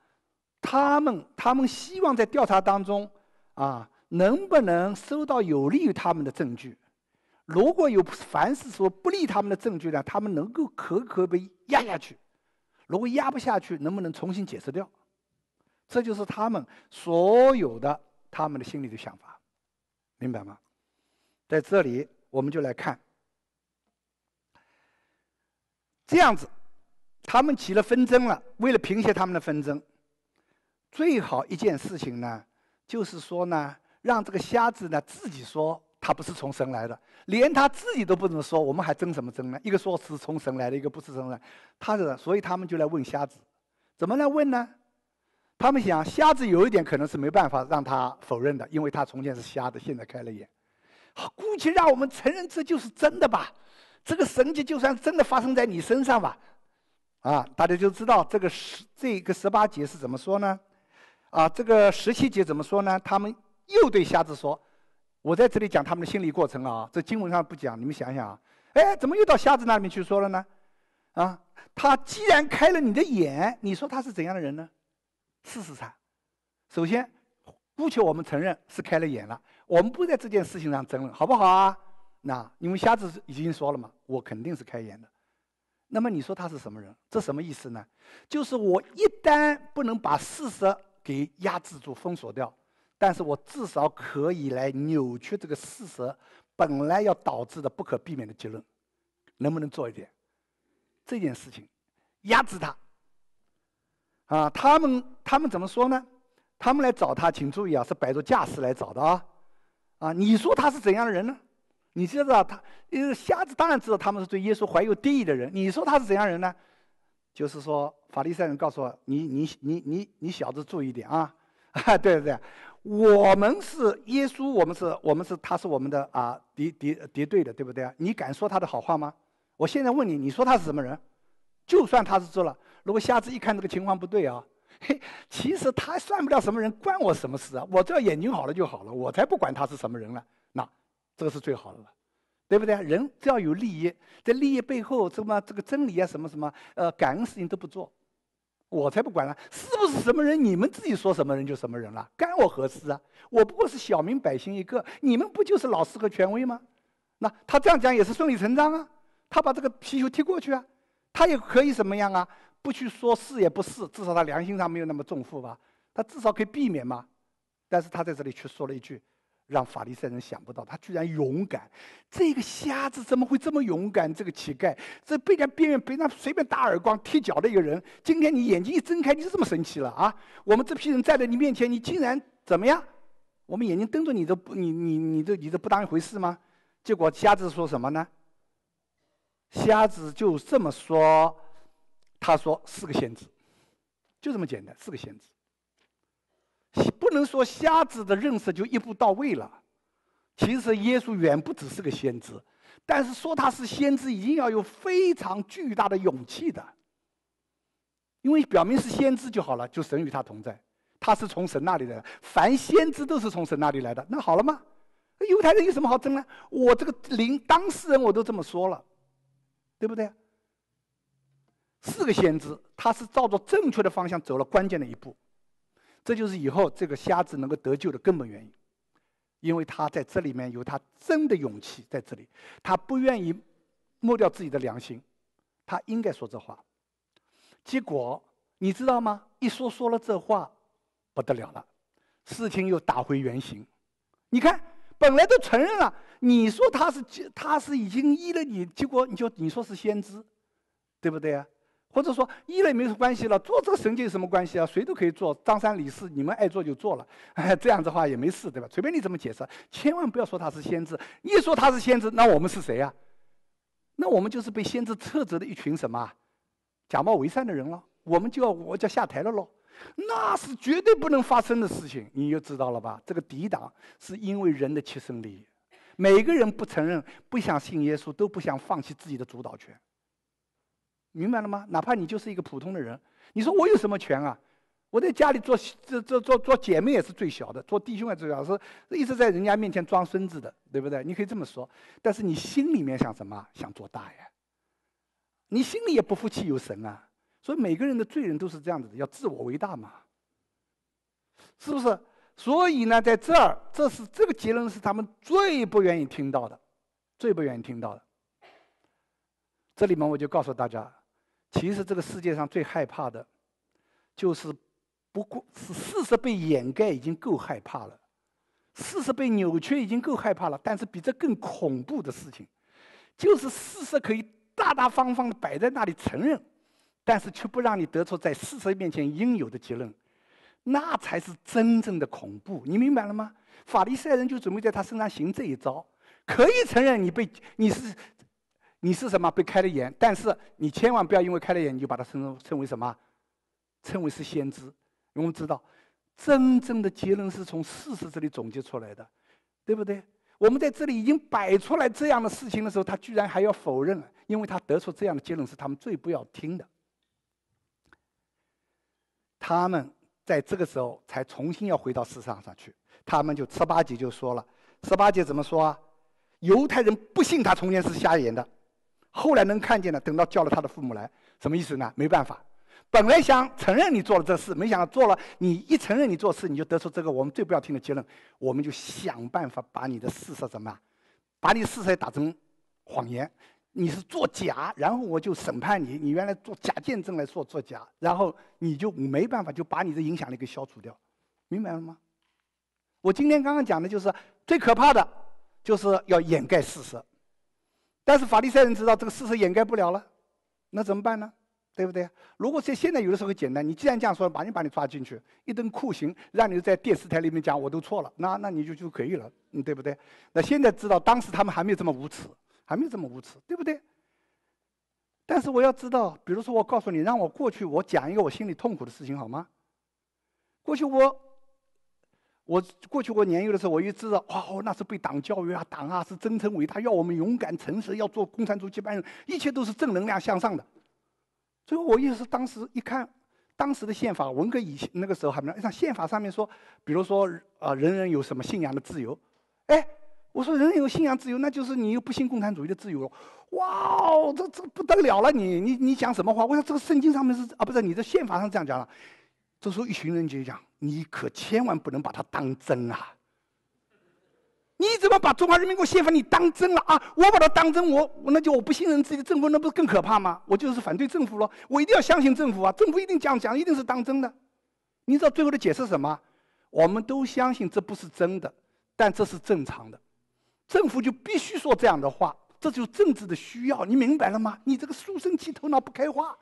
他们他们希望在调查当中啊，能不能收到有利于他们的证据。如果有凡是说不利他们的证据呢，他们能够可可被压下去；如果压不下去，能不能重新解释掉？这就是他们所有的他们的心里的想法，明白吗？在这里，我们就来看，这样子，他们起了纷争了。为了平息他们的纷争，最好一件事情呢，就是说呢，让这个瞎子呢自己说。他不是从神来的，连他自己都不能说，我们还争什么争呢？一个说是从神来的，一个不是神来，他是，所以他们就来问瞎子，怎么来问呢？他们想，瞎子有一点可能是没办法让他否认的，因为他从前是瞎的，现在开了眼。好，姑且让我们承认这就是真的吧，这个神迹就算真的发生在你身上吧，啊，大家就知道这个十这个十八节是怎么说呢？啊，这个十七节怎么说呢？他们又对瞎子说。我在这里讲他们的心理过程啊，这经文上不讲，你们想想啊，哎，怎么又到瞎子那里面去说了呢？啊，他既然开了你的眼，你说他是怎样的人呢？试试他。首先，姑且我们承认是开了眼了，我们不在这件事情上争论，好不好啊？那因为瞎子已经说了嘛，我肯定是开眼的。那么你说他是什么人？这什么意思呢？就是我一旦不能把事实给压制住、封锁掉。但是我至少可以来扭曲这个事实本来要导致的不可避免的结论，能不能做一点这件事情，压制他？啊，他们他们怎么说呢？他们来找他，请注意啊，是摆着架势来找的啊！啊，你说他是怎样的人呢？你知道他，因为瞎子当然知道他们是对耶稣怀有敌意的人。你说他是怎样人呢？就是说法利赛人告诉我，你你你你你小子注意点啊！啊，对对对。我们是耶稣，我们是我们是他是我们的啊敌敌敌对的，对不对啊？你敢说他的好话吗？我现在问你，你说他是什么人？就算他是做了，如果瞎子一看这个情况不对啊，嘿，其实他算不了什么人，关我什么事啊？我只要眼睛好了就好了，我才不管他是什么人了。那这个是最好的了，对不对？人只要有利益，在利益背后什么这个真理啊，什么什么呃感恩事情都不做，我才不管了，是不是什么人？你们自己说什么人就什么人了，干我何事啊？我不过是小民百姓一个，你们不就是老师和权威吗？那他这样讲也是顺理成章啊，他把这个皮球踢过去啊，他也可以什么样啊？不去说是也不是，至少他良心上没有那么重负吧？他至少可以避免嘛。但是他在这里却说了一句，让法利赛人想不到，他居然勇敢。这个瞎子怎么会这么勇敢？这个乞丐，这被人边缘被人随便打耳光、踢脚的一个人，今天你眼睛一睁开，你就这么神奇了啊？我们这批人站在你面前，你竟然怎么样？我们眼睛瞪着你都不，你你你都你都不当一回事吗？结果瞎子说什么呢？瞎子就这么说，他说四个先知，就这么简单，四个先知。不能说瞎子的认识就一步到位了。其实耶稣远不只是个先知，但是说他是先知，一定要有非常巨大的勇气的。因为表明是先知就好了，就神与他同在，他是从神那里来的，凡先知都是从神那里来的，那好了吗？犹太人有什么好争呢？我这个灵当事人我都这么说了，对不对？四个先知，他是照着正确的方向走了关键的一步，这就是以后这个瞎子能够得救的根本原因，因为他在这里面有他真的勇气在这里，他不愿意抹掉自己的良心，他应该说这话。结果你知道吗？一说说了这话，不得了了，事情又打回原形，你看。本来都承认了，你说他是他是已经依了你，结果你就你说是先知，对不对啊？或者说依了也没什么关系了，做这个神迹有什么关系啊？谁都可以做，张三李四你们爱做就做了，哎，这样子话也没事，对吧？随便你怎么解释，千万不要说他是先知，一说他是先知，那我们是谁呀？那我们就是被先知斥责的一群什么假冒伪善的人了，我们就要我就要下台了喽。那是绝对不能发生的事情，你就知道了吧？这个抵挡是因为人的切身利益，每个人不承认、不想信耶稣，都不想放弃自己的主导权，明白了吗？哪怕你就是一个普通的人，你说我有什么权啊？我在家里做做做做做姐妹也是最小的，做弟兄也最小，是一直在人家面前装孙子的，对不对？你可以这么说，但是你心里面想什么？想做大呀？你心里也不服气有神啊？所以每个人的罪人都是这样子的，要自我为大嘛，是不是？所以呢，在这儿，这是这个结论是他们最不愿意听到的，最不愿意听到的。这里面我就告诉大家，其实这个世界上最害怕的，就是不过是事实被掩盖已经够害怕了，事实被扭曲已经够害怕了，但是比这更恐怖的事情，就是事实可以大大方方的摆在那里承认。但是却不让你得出在事实面前应有的结论，那才是真正的恐怖。你明白了吗？法利赛人就准备在他身上行这一招，可以承认你被你是你是什么被开了眼，但是你千万不要因为开了眼你就把它称称为什么，称为是先知。我们知道，真正的结论是从事实这里总结出来的，对不对？我们在这里已经摆出来这样的事情的时候，他居然还要否认，因为他得出这样的结论是他们最不要听的。他们在这个时候才重新要回到市场上去，他们就十八节就说了，十八节怎么说啊？犹太人不信他从前是瞎眼的，后来能看见了，等到叫了他的父母来，什么意思呢？没办法，本来想承认你做了这事，没想到做了，你一承认你做事，你就得出这个我们最不要听的结论，我们就想办法把你的事实怎么，把你事实打成谎言。你是作假，然后我就审判你。你原来做假见证来说作假，然后你就没办法就把你的影响力给消除掉，明白了吗？我今天刚刚讲的就是最可怕的，就是要掩盖事实。但是法利赛人知道这个事实掩盖不了了，那怎么办呢？对不对？如果在现在有的时候简单，你既然这样说，把你把你抓进去，一顿酷刑，让你在电视台里面讲我都错了，那那你就就可以了，嗯，对不对？那现在知道，当时他们还没有这么无耻。还没有这么无耻，对不对？但是我要知道，比如说，我告诉你，让我过去，我讲一个我心里痛苦的事情，好吗？过去我，我过去我年幼的时候，我一知道，哦，那是被党教育啊，党啊是真诚伟大，要我们勇敢诚实，要做共产主义接班人，一切都是正能量向上的。最后我也是当时一看，当时的宪法，文革以前那个时候还没有，像宪法上面说，比如说啊，人人有什么信仰的自由，哎，我说人人有信仰自由，那就是你又不信共产主义的自由了。哇哦，这这不得了了！你你你讲什么话？我说这个圣经上面是啊，不是你的宪法上这样讲了。这时候一群人就讲：“你可千万不能把它当真啊！你怎么把中华人民共和国宪法你当真了啊？我把它当真，我那就我不信任自己的政府，那不是更可怕吗？我就是反对政府了，我一定要相信政府啊！政府一定讲讲，一定是当真的。你知道最后的解释是什么？我们都相信这不是真的，但这是正常的，政府就必须说这样的话。”这就是政治的需要，你明白了吗？你这个书生气，头脑不开化，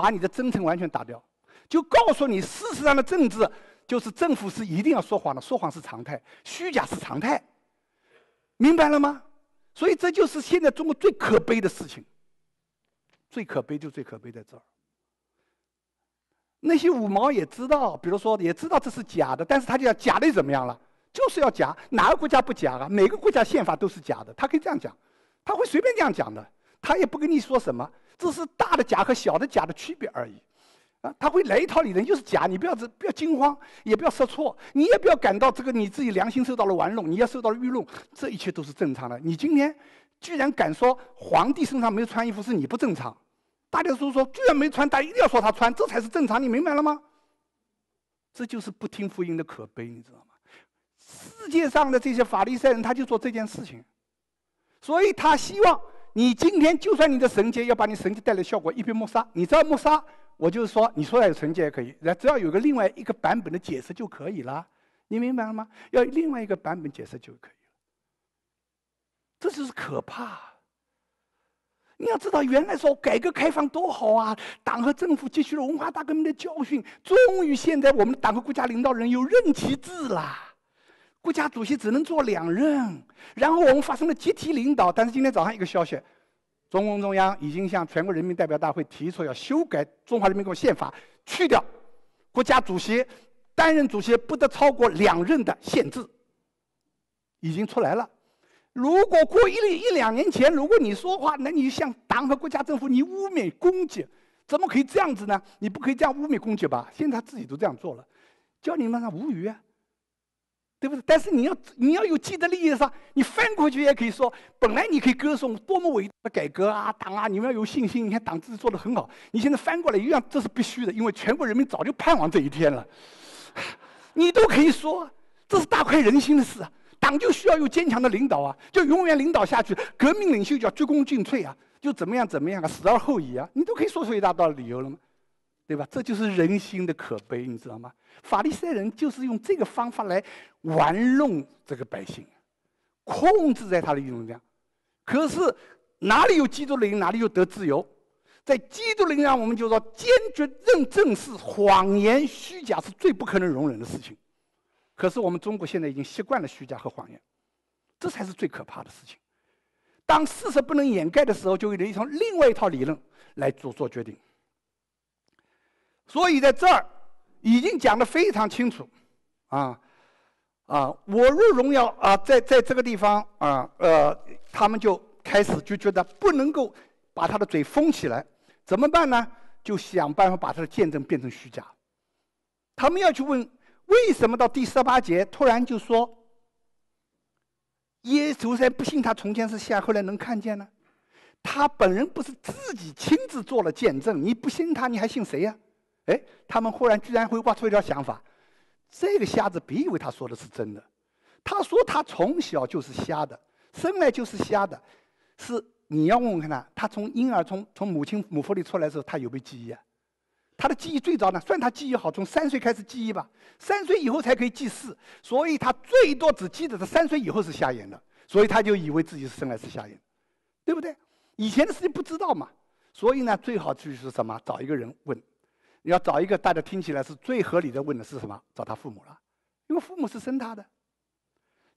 把你的真诚完全打掉，就告诉你，事实上的政治就是政府是一定要说谎的，说谎是常态，虚假是常态，明白了吗？所以这就是现在中国最可悲的事情，最可悲就最可悲在这儿。那些五毛也知道，比如说也知道这是假的，但是他就要假的怎么样了？就是要假，哪个国家不假啊？每个国家宪法都是假的，他可以这样讲，他会随便这样讲的，他也不跟你说什么，这是大的假和小的假的区别而已，啊，他会来一套理论就是假，你不要这不要惊慌，也不要说错，你也不要感到这个你自己良心受到了玩弄，你要受到了愚弄，这一切都是正常的。你今天居然敢说皇帝身上没有穿衣服是你不正常，大家都说居然没穿，大家一定要说他穿，这才是正常，你明白了吗？这就是不听福音的可悲，你知道吗？世界上的这些法利赛人，他就做这件事情，所以他希望你今天就算你的神界要把你神界带来效果一笔抹杀，你只要抹杀，我就是说你说的有神界也可以，那只要有个另外一个版本的解释就可以了，你明白了吗？要另外一个版本解释就可以了，这就是可怕。你要知道，原来说改革开放多好啊，党和政府汲取了文化大革命的教训，终于现在我们党和国家领导人有任期制了。国家主席只能做两任，然后我们发生了集体领导。但是今天早上一个消息，中共中央已经向全国人民代表大会提出要修改中华人民共和国宪法，去掉国家主席担任主席不得超过两任的限制，已经出来了。如果过一一两年前，如果你说话，那你向党和国家政府你污蔑攻击，怎么可以这样子呢？你不可以这样污蔑攻击吧？现在他自己都这样做了，叫你们无语啊！对不对？但是你要你要有既得利益上，你翻过去也可以说，本来你可以歌颂多么伟大的改革啊，党啊，你们要有信心。你看党自己做的很好，你现在翻过来一样，这是必须的，因为全国人民早就盼望这一天了。你都可以说，这是大快人心的事啊！党就需要有坚强的领导啊，就永远领导下去。革命领袖就要鞠躬尽瘁啊，就怎么样怎么样啊，死而后已啊，你都可以说出一大道理由了吗？对吧？这就是人心的可悲，你知道吗？法利赛人就是用这个方法来玩弄这个百姓，控制在他的运动量。可是哪里有基督灵，哪里有得自由。在基督灵上，我们就说坚决认证是谎言、虚假是最不可能容忍的事情。可是我们中国现在已经习惯了虚假和谎言，这才是最可怕的事情。当事实不能掩盖的时候，就用一套另外一套理论来做做决定。所以在这儿已经讲得非常清楚，啊，啊，我入荣耀啊，在在这个地方啊，呃，他们就开始就觉得不能够把他的嘴封起来，怎么办呢？就想办法把他的见证变成虚假。他们要去问，为什么到第十八节突然就说，耶稣在不信他从前是瞎，后来能看见呢？他本人不是自己亲自做了见证，你不信他，你还信谁呀？哎，他们忽然居然会挖出一条想法：这个瞎子别以为他说的是真的，他说他从小就是瞎的，生来就是瞎的，是你要问问看他，他从婴儿从从母亲母腹里出来的时候，他有没有记忆啊？他的记忆最早呢，算他记忆好，从三岁开始记忆吧，三岁以后才可以记事，所以他最多只记得他三岁以后是瞎眼的，所以他就以为自己是生来是瞎眼，对不对？以前的事情不知道嘛，所以呢，最好就是什么，找一个人问。你要找一个大家听起来是最合理的问的是什么？找他父母了，因为父母是生他的。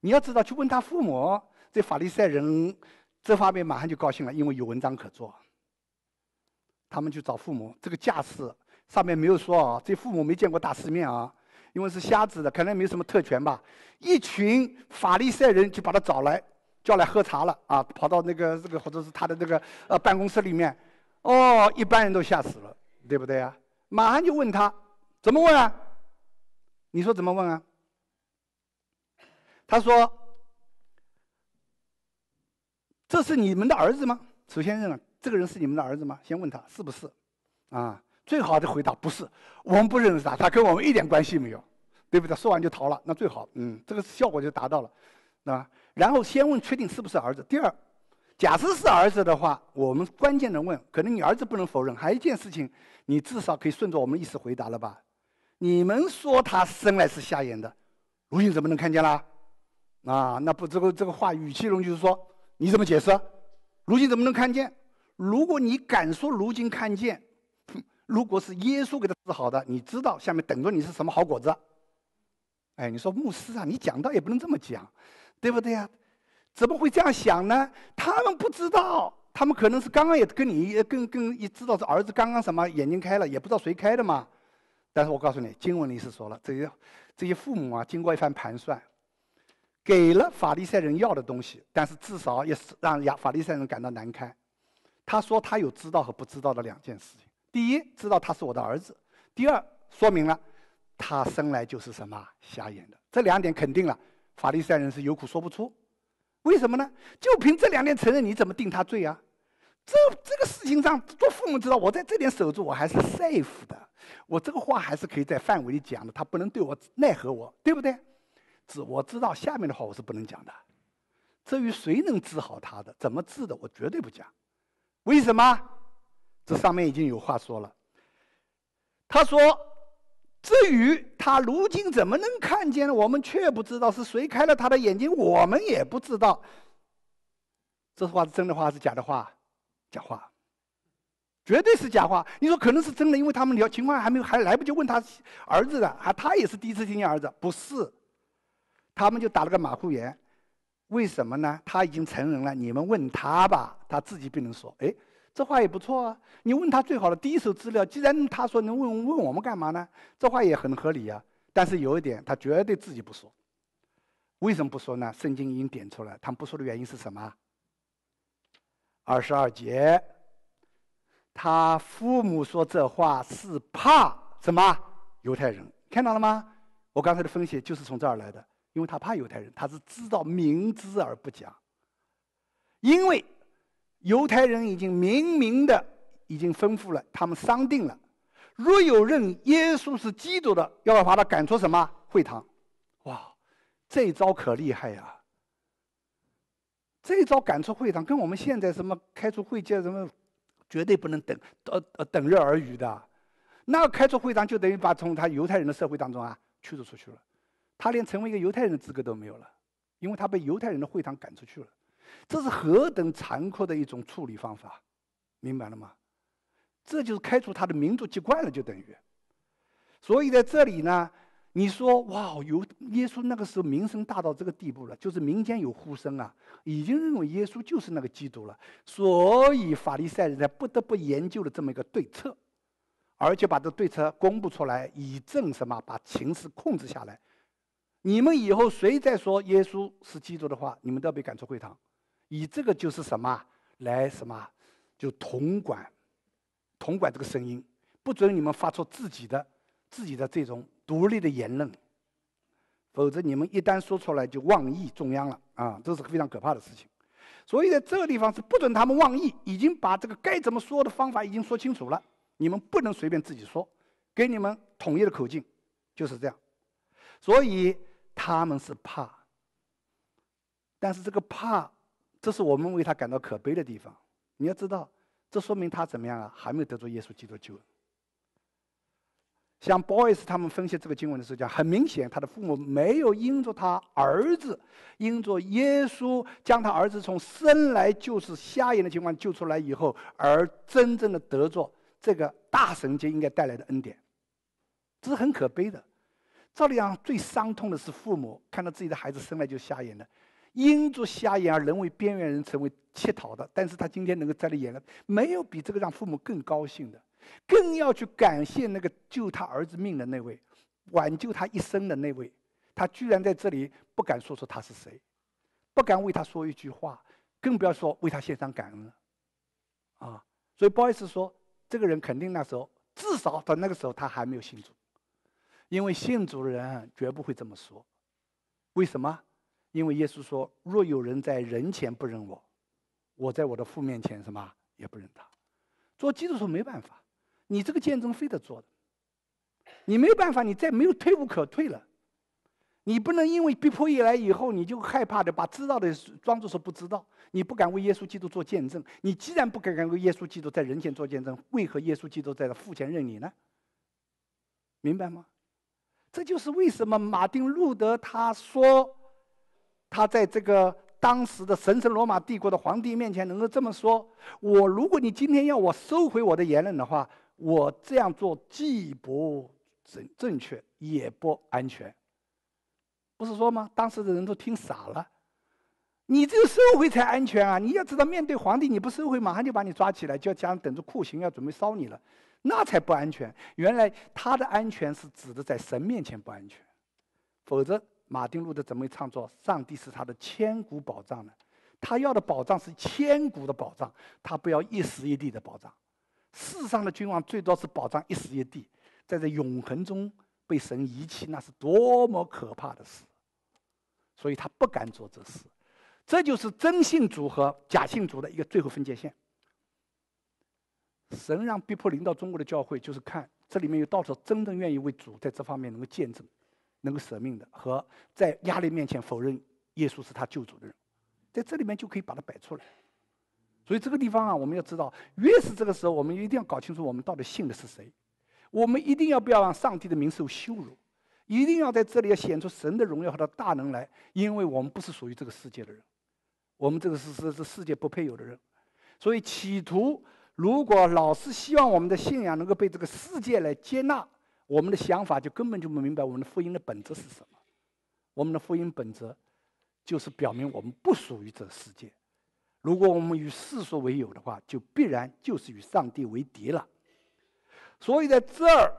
你要知道，去问他父母，这法利赛人这方面马上就高兴了，因为有文章可做。他们去找父母，这个架势上面没有说啊，这父母没见过大世面啊，因为是瞎子的，可能没什么特权吧。一群法利赛人就把他找来，叫来喝茶了啊，跑到那个这个或者是他的那个呃办公室里面。哦，一般人都吓死了，对不对啊？马上就问他，怎么问啊？你说怎么问啊？他说：“这是你们的儿子吗？”首先认了，这个人是你们的儿子吗？先问他是不是？啊，最好的回答不是，我们不认识他，他跟我们一点关系没有，对不对？说完就逃了，那最好，嗯，这个效果就达到了，啊。然后先问确定是不是儿子。第二，假设是儿子的话，我们关键的问，可能你儿子不能否认。还有一件事情，你至少可以顺着我们意思回答了吧？你们说他生来是瞎眼的，如今怎么能看见啦？啊，那不这个这个话语气中就是说，你怎么解释？如今怎么能看见？如果你敢说如今看见，如果是耶稣给他治好的，你知道下面等着你是什么好果子？哎，你说牧师啊，你讲道也不能这么讲。对不对呀？怎么会这样想呢？他们不知道，他们可能是刚刚也跟你跟跟也知道这儿子刚刚什么眼睛开了，也不知道谁开的嘛。但是我告诉你，经文里是说了，这些这些父母啊，经过一番盘算，给了法利赛人要的东西，但是至少也是让亚法利赛人感到难堪。他说他有知道和不知道的两件事情：第一，知道他是我的儿子；第二，说明了他生来就是什么瞎眼的。这两点肯定了。法利赛人是有苦说不出，为什么呢？就凭这两点承认，你怎么定他罪啊？这这个事情上，做父母知道，我在这点守住，我还是 safe 的，我这个话还是可以在范围里讲的，他不能对我奈何我，对不对？只我知道下面的话我是不能讲的。至于谁能治好他的，怎么治的，我绝对不讲。为什么？这上面已经有话说了。他说。至于他如今怎么能看见呢？我们却不知道是谁开了他的眼睛，我们也不知道。这话是真的话是假的话？假话，绝对是假话。你说可能是真的，因为他们聊情况还没有，还来不及问他儿子的，啊，他也是第一次听见儿子，不是。他们就打了个马虎眼，为什么呢？他已经成人了，你们问他吧，他自己不能说。哎。这话也不错啊！你问他最好的第一手资料，既然他说能问问我们干嘛呢？这话也很合理啊。但是有一点，他绝对自己不说。为什么不说呢？圣经已经点出来，他们不说的原因是什么？二十二节，他父母说这话是怕什么？犹太人看到了吗？我刚才的分析就是从这儿来的，因为他怕犹太人，他是知道明知而不讲，因为。犹太人已经明明的已经吩咐了，他们商定了，若有认耶稣是基督的，要把他赶出什么会堂？哇，这一招可厉害呀！这一招赶出会堂，跟我们现在什么开除会见什么，绝对不能等呃呃等热而语的。那开除会堂就等于把从他犹太人的社会当中啊驱逐出去了，他连成为一个犹太人的资格都没有了，因为他被犹太人的会堂赶出去了。这是何等残酷的一种处理方法，明白了吗？这就是开除他的民族籍贯了，就等于。所以在这里呢，你说哇，有耶稣那个时候名声大到这个地步了，就是民间有呼声啊，已经认为耶稣就是那个基督了。所以法利赛人才不得不研究了这么一个对策，而且把这对策公布出来，以正什么把情势控制下来。你们以后谁再说耶稣是基督的话，你们都要被赶出会堂。以这个就是什么来什么，就统管，统管这个声音，不准你们发出自己的自己的这种独立的言论，否则你们一旦说出来就妄议中央了啊！这是非常可怕的事情。所以在这个地方是不准他们妄议，已经把这个该怎么说的方法已经说清楚了，你们不能随便自己说，给你们统一的口径，就是这样。所以他们是怕，但是这个怕。这是我们为他感到可悲的地方。你要知道，这说明他怎么样啊？还没有得着耶稣基督救。像 boys 他们分析这个经文的时候讲，很明显，他的父母没有因着他儿子，因着耶稣将他儿子从生来就是瞎眼的情况救出来以后，而真正的得着这个大神节应该带来的恩典。这是很可悲的。照理讲，最伤痛的是父母看到自己的孩子生来就瞎眼的。因着瞎眼而沦为边缘人成为乞讨的，但是他今天能够在了眼了，没有比这个让父母更高兴的，更要去感谢那个救他儿子命的那位，挽救他一生的那位，他居然在这里不敢说出他是谁，不敢为他说一句话，更不要说为他献上感恩了，啊，所以不好意思说，这个人肯定那时候至少到那个时候他还没有信主，因为信主的人绝不会这么说。为什么？因为耶稣说：“若有人在人前不认我，我在我的父面前什么也不认他。”做基督徒没办法，你这个见证非得做的，你没有办法，你再没有退无可退了。你不能因为逼迫一来以后，你就害怕的把知道的装作说不知道，你不敢为耶稣基督做见证。你既然不敢敢为耶稣基督在人前做见证，为何耶稣基督在父前认你呢？明白吗？这就是为什么马丁路德他说，他在这个当时的神圣罗马帝国的皇帝面前能够这么说：我如果你今天要我收回我的言论的话，我这样做既不正正确，也不安全。不是说吗？当时的人都听傻了。你这个收回才安全啊！你要知道，面对皇帝，你不收回，马上就把你抓起来，就要讲等着酷刑，要准备烧你了，那才不安全。原来他的安全是指的在神面前不安全，否则马丁路德怎么会唱作“上帝是他的千古保障”呢？他要的保障是千古的保障，他不要一时一地的保障。世上的君王最多是保障一时一地，在这永恒中被神遗弃，那是多么可怕的事！所以他不敢做这事，这就是真信主和假信主的一个最后分界线。神让逼迫临到中国的教会，就是看这里面有多少真正愿意为主在这方面能够见证、能够舍命的，和在压力面前否认耶稣是他救主的人，在这里面就可以把它摆出来。所以这个地方啊，我们要知道，越是这个时候，我们一定要搞清楚我们到底信的是谁，我们一定要不要让上帝的名受羞辱。一定要在这里要显出神的荣耀和他大能来，因为我们不是属于这个世界的人，我们这个是是是世界不配有的人，所以企图如果老是希望我们的信仰能够被这个世界来接纳，我们的想法就根本就不明白我们的福音的本质是什么。我们的福音本质就是表明我们不属于这世界。如果我们与世俗为友的话，就必然就是与上帝为敌了。所以在这儿，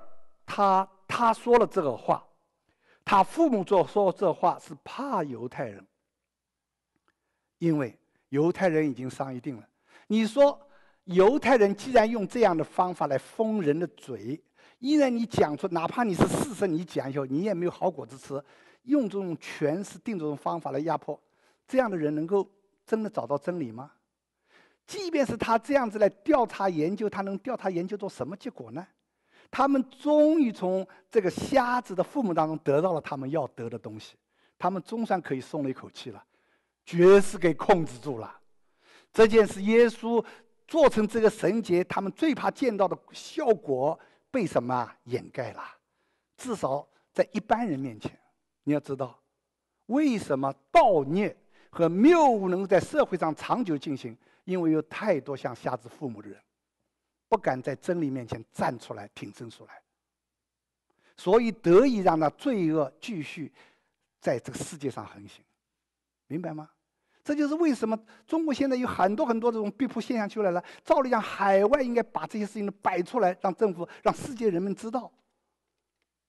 他他说了这个话。他父母做说这话是怕犹太人，因为犹太人已经商议定了。你说犹太人既然用这样的方法来封人的嘴，依然你讲出，哪怕你是事实，你讲以后你也没有好果子吃。用这种权势定这种方法来压迫，这样的人能够真的找到真理吗？即便是他这样子来调查研究，他能调查研究出什么结果呢？他们终于从这个瞎子的父母当中得到了他们要得的东西，他们总算可以松了一口气了，绝是给控制住了。这件事，耶稣做成这个神节，他们最怕见到的效果被什么掩盖了？至少在一般人面前，你要知道，为什么盗孽和谬误能够在社会上长久进行？因为有太多像瞎子父母的人。不敢在真理面前站出来挺身出来，所以得以让那罪恶继续在这个世界上横行，明白吗？这就是为什么中国现在有很多很多这种逼迫现象出来了。照理讲，海外应该把这些事情摆出来，让政府、让世界人们知道，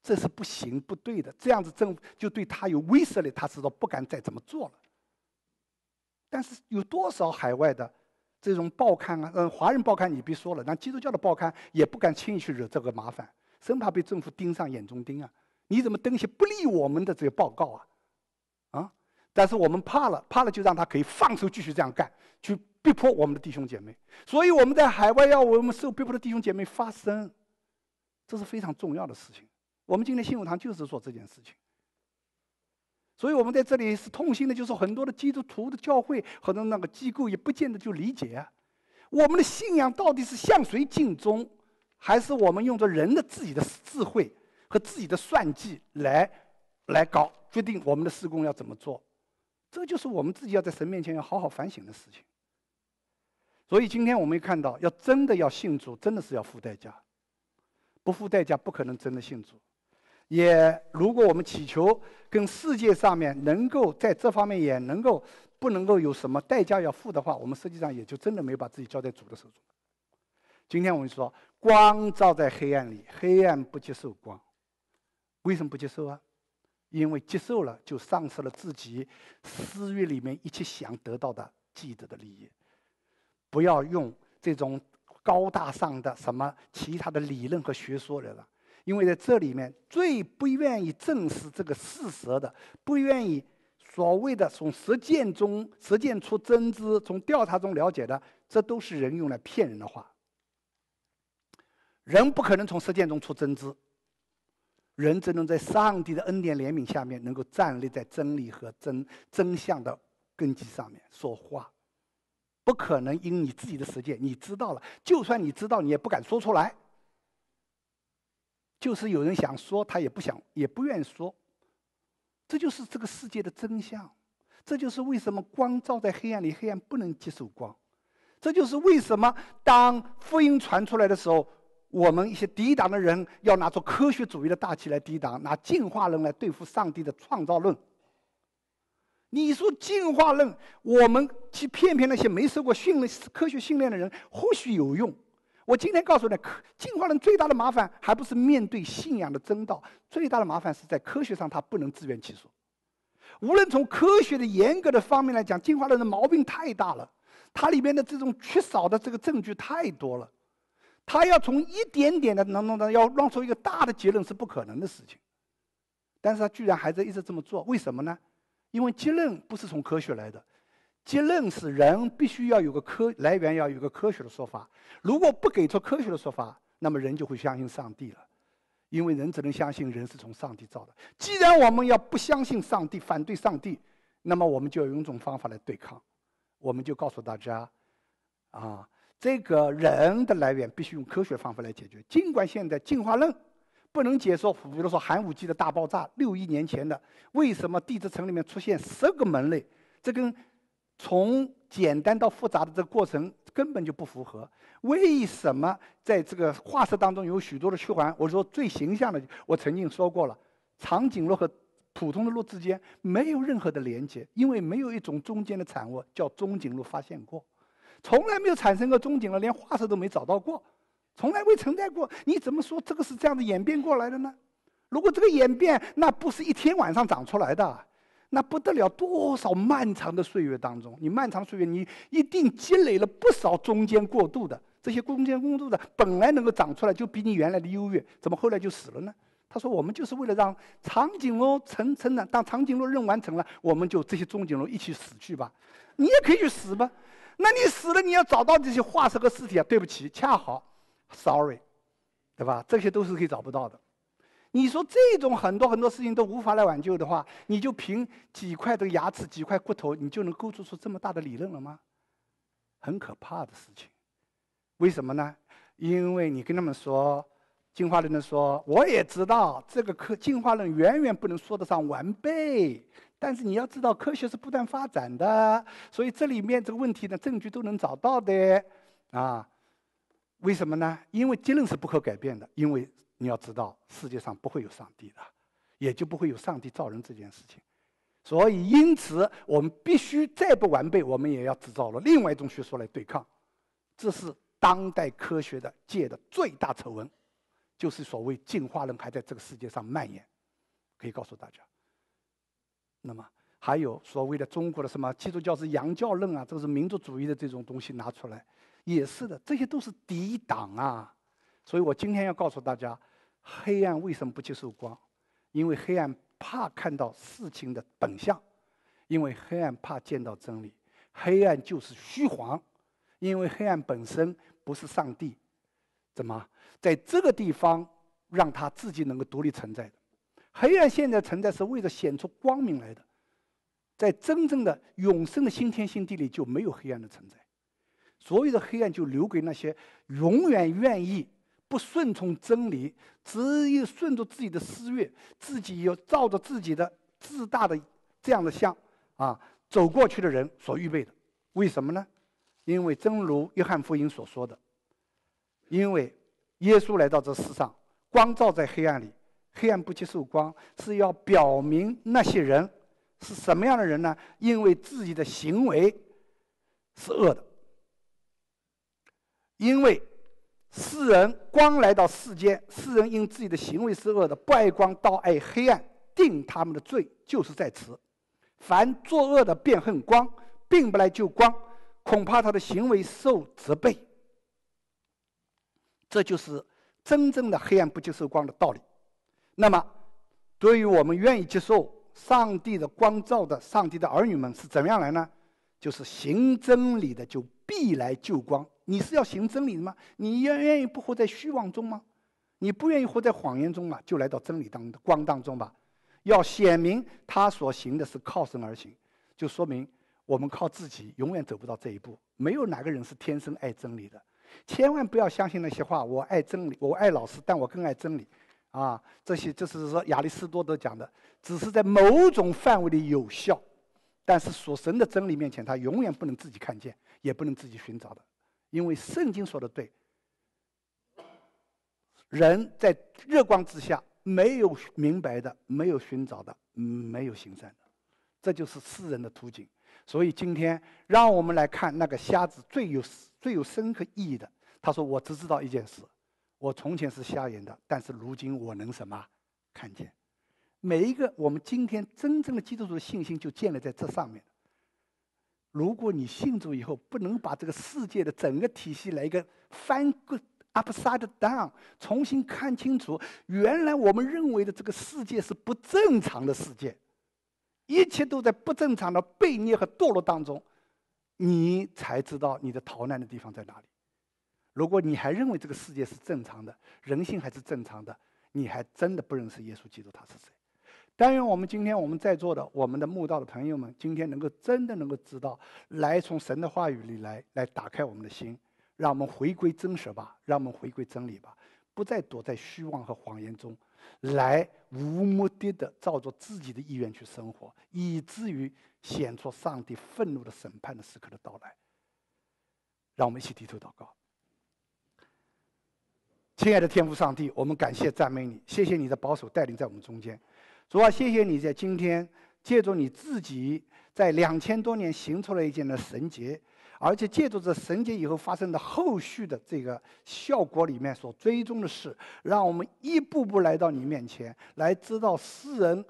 这是不行、不对的。这样子政府就对他有威慑力，他知道不敢再这么做了。但是有多少海外的？这种报刊啊，嗯，华人报刊你别说了，那基督教的报刊也不敢轻易去惹这个麻烦，生怕被政府盯上眼中钉啊！你怎么登些不利我们的这个报告啊？但是我们怕了，怕了就让他可以放手继续这样干，去逼迫我们的弟兄姐妹。所以我们在海外要为我们受逼迫的弟兄姐妹发声，这是非常重要的事情。我们今天信物堂就是做这件事情。所以我们在这里是痛心的，就是很多的基督徒的教会和那那个机构也不见得就理解啊。我们的信仰到底是向谁敬忠，还是我们用着人的自己的智慧和自己的算计来来搞决定我们的施工要怎么做？这就是我们自己要在神面前要好好反省的事情。所以今天我们看到，要真的要信主，真的是要付代价，不付代价不可能真的信主。也，如果我们祈求跟世界上面能够在这方面也能够不能够有什么代价要付的话，我们实际上也就真的没有把自己交在主的手中。今天我们说，光照在黑暗里，黑暗不接受光，为什么不接受啊？因为接受了就丧失了自己私欲里面一切想得到的既得的利益。不要用这种高大上的什么其他的理论和学说来了。因为在这里面，最不愿意正视这个事实的，不愿意所谓的从实践中实践出真知，从调查中了解的，这都是人用来骗人的话。人不可能从实践中出真知，人只能在上帝的恩典怜悯下面，能够站立在真理和真真相的根基上面说话。不可能因你自己的实践，你知道了，就算你知道，你也不敢说出来。就是有人想说，他也不想，也不愿意说。这就是这个世界的真相。这就是为什么光照在黑暗里，黑暗不能接受光。这就是为什么当福音传出来的时候，我们一些抵挡的人要拿出科学主义的大旗来抵挡，拿进化论来对付上帝的创造论。你说进化论，我们去骗骗那些没受过训练、科学训练的人，或许有用。我今天告诉你，进化论最大的麻烦，还不是面对信仰的真道，最大的麻烦是在科学上它不能自圆其说。无论从科学的严格的方面来讲，进化论的毛病太大了，它里面的这种缺少的这个证据太多了，他要从一点点的能能能要弄出一个大的结论是不可能的事情，但是他居然还在一直这么做，为什么呢？因为结论不是从科学来的。结论是人必须要有个科来源，要有个科学的说法。如果不给出科学的说法，那么人就会相信上帝了，因为人只能相信人是从上帝造的。既然我们要不相信上帝，反对上帝，那么我们就要用一种方法来对抗。我们就告诉大家，啊，这个人的来源必须用科学方法来解决。尽管现在进化论不能解说，比如说寒武纪的大爆炸，六亿年前的为什么地质层里面出现十个门类，这跟从简单到复杂的这个过程根本就不符合。为什么在这个化石当中有许多的循环？我说最形象的，我曾经说过了，长颈鹿和普通的鹿之间没有任何的连接，因为没有一种中间的产物叫中颈鹿发现过，从来没有产生过中颈鹿，连化石都没找到过，从来未存在过。你怎么说这个是这样的演变过来的呢？如果这个演变，那不是一天晚上长出来的。那不得了，多少漫长的岁月当中，你漫长岁月，你一定积累了不少中间过渡的这些中间过渡的，本来能够长出来就比你原来的优越，怎么后来就死了呢？他说：“我们就是为了让长颈鹿成成长，当长颈鹿任完成了，我们就这些中颈鹿一起死去吧。你也可以去死吧，那你死了，你要找到这些化石和尸体啊？对不起，恰好，sorry，对吧？这些都是可以找不到的。”你说这种很多很多事情都无法来挽救的话，你就凭几块的牙齿、几块骨头，你就能构筑出这么大的理论了吗？很可怕的事情。为什么呢？因为你跟他们说，进化论的说，我也知道这个科进化论远远不能说得上完备，但是你要知道科学是不断发展的，所以这里面这个问题的证据都能找到的啊。为什么呢？因为结论是不可改变的，因为。你要知道，世界上不会有上帝的，也就不会有上帝造人这件事情。所以，因此我们必须再不完备，我们也要制造了另外一种学说来对抗。这是当代科学的界的最大丑闻，就是所谓进化论还在这个世界上蔓延。可以告诉大家。那么，还有所谓的中国的什么基督教是洋教论啊，这个是民族主义的这种东西拿出来，也是的，这些都是抵挡啊。所以我今天要告诉大家，黑暗为什么不接受光？因为黑暗怕看到事情的本相，因为黑暗怕见到真理。黑暗就是虚谎，因为黑暗本身不是上帝。怎么在这个地方让他自己能够独立存在的？黑暗现在存在是为了显出光明来的。在真正的永生的新天新地里就没有黑暗的存在，所有的黑暗就留给那些永远愿意。不顺从真理，只有顺着自己的私欲，自己有照着自己的自大的这样的像啊走过去的人所预备的。为什么呢？因为正如约翰福音所说的，因为耶稣来到这世上，光照在黑暗里，黑暗不接受光，是要表明那些人是什么样的人呢？因为自己的行为是恶的，因为。世人光来到世间，世人因自己的行为是恶的，不爱光，倒爱黑暗，定他们的罪就是在此。凡作恶的，便恨光，并不来救光，恐怕他的行为受责备。这就是真正的黑暗不接受光的道理。那么，对于我们愿意接受上帝的光照的上帝的儿女们是怎么样来呢？就是行真理的就必来救光。你是要行真理的吗？你愿愿意不活在虚妄中吗？你不愿意活在谎言中吗？就来到真理当光当中吧。要显明他所行的是靠神而行，就说明我们靠自己永远走不到这一步。没有哪个人是天生爱真理的。千万不要相信那些话。我爱真理，我爱老师，但我更爱真理。啊，这些就是说亚里士多德讲的，只是在某种范围里有效，但是属神的真理面前，他永远不能自己看见，也不能自己寻找的，因为圣经说的对。人在日光之下，没有明白的，没有寻找的，没有行善的，这就是世人的图景。所以今天，让我们来看那个瞎子最有最有深刻意义的。他说：“我只知道一件事。”我从前是瞎眼的，但是如今我能什么看见？每一个我们今天真正的基督徒的信心就建立在这上面。如果你信主以后不能把这个世界的整个体系来一个翻个 upside down，重新看清楚，原来我们认为的这个世界是不正常的世界，一切都在不正常的悖逆和堕落当中，你才知道你的逃难的地方在哪里。如果你还认为这个世界是正常的，人性还是正常的，你还真的不认识耶稣基督他是谁。但愿我们今天我们在座的我们的慕道的朋友们，今天能够真的能够知道，来从神的话语里来，来打开我们的心，让我们回归真实吧，让我们回归真理吧，不再躲在虚妄和谎言中，来无目的的照着自己的意愿去生活，以至于显出上帝愤怒的审判的时刻的到来。让我们一起低头祷告。亲爱的天父上帝，我们感谢赞美你，谢谢你的保守带领在我们中间。主啊，谢谢你在今天借助你自己在两千多年行出了一件的神节，而且借助这神节以后发生的后续的这个效果里面所追踪的事，让我们一步步来到你面前，来知道世人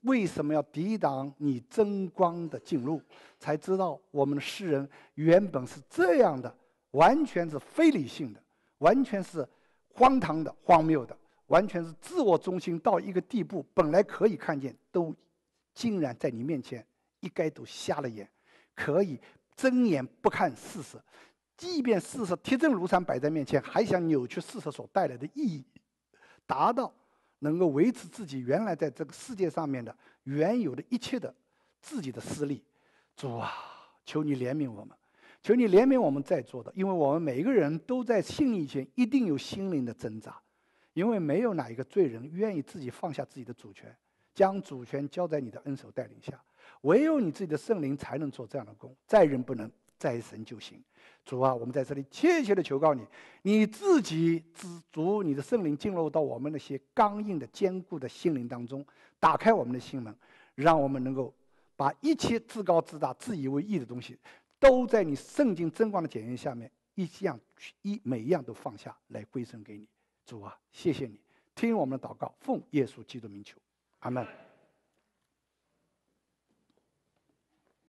为什么要抵挡你真光的进入，才知道我们的世人原本是这样的，完全是非理性的，完全是。荒唐的、荒谬的，完全是自我中心到一个地步。本来可以看见，都竟然在你面前一概都瞎了眼，可以睁眼不看事实。即便事实铁证如山摆在面前，还想扭曲事实所带来的意义，达到能够维持自己原来在这个世界上面的原有的一切的自己的私利。主啊，求你怜悯我们。求你怜悯我们在座的，因为我们每一个人都在信以前一定有心灵的挣扎，因为没有哪一个罪人愿意自己放下自己的主权，将主权交在你的恩手带领下，唯有你自己的圣灵才能做这样的工，在人不能，在神就行。主啊，我们在这里切切的求告你，你自己知足，你的圣灵进入到我们那些刚硬的、坚固的心灵当中，打开我们的心门，让我们能够把一切自高自大、自以为意的东西。都在你圣经真光的检验下面，一样一每一样都放下来归顺给你，主啊，谢谢你，听我们的祷告，奉耶稣基督名求，阿门。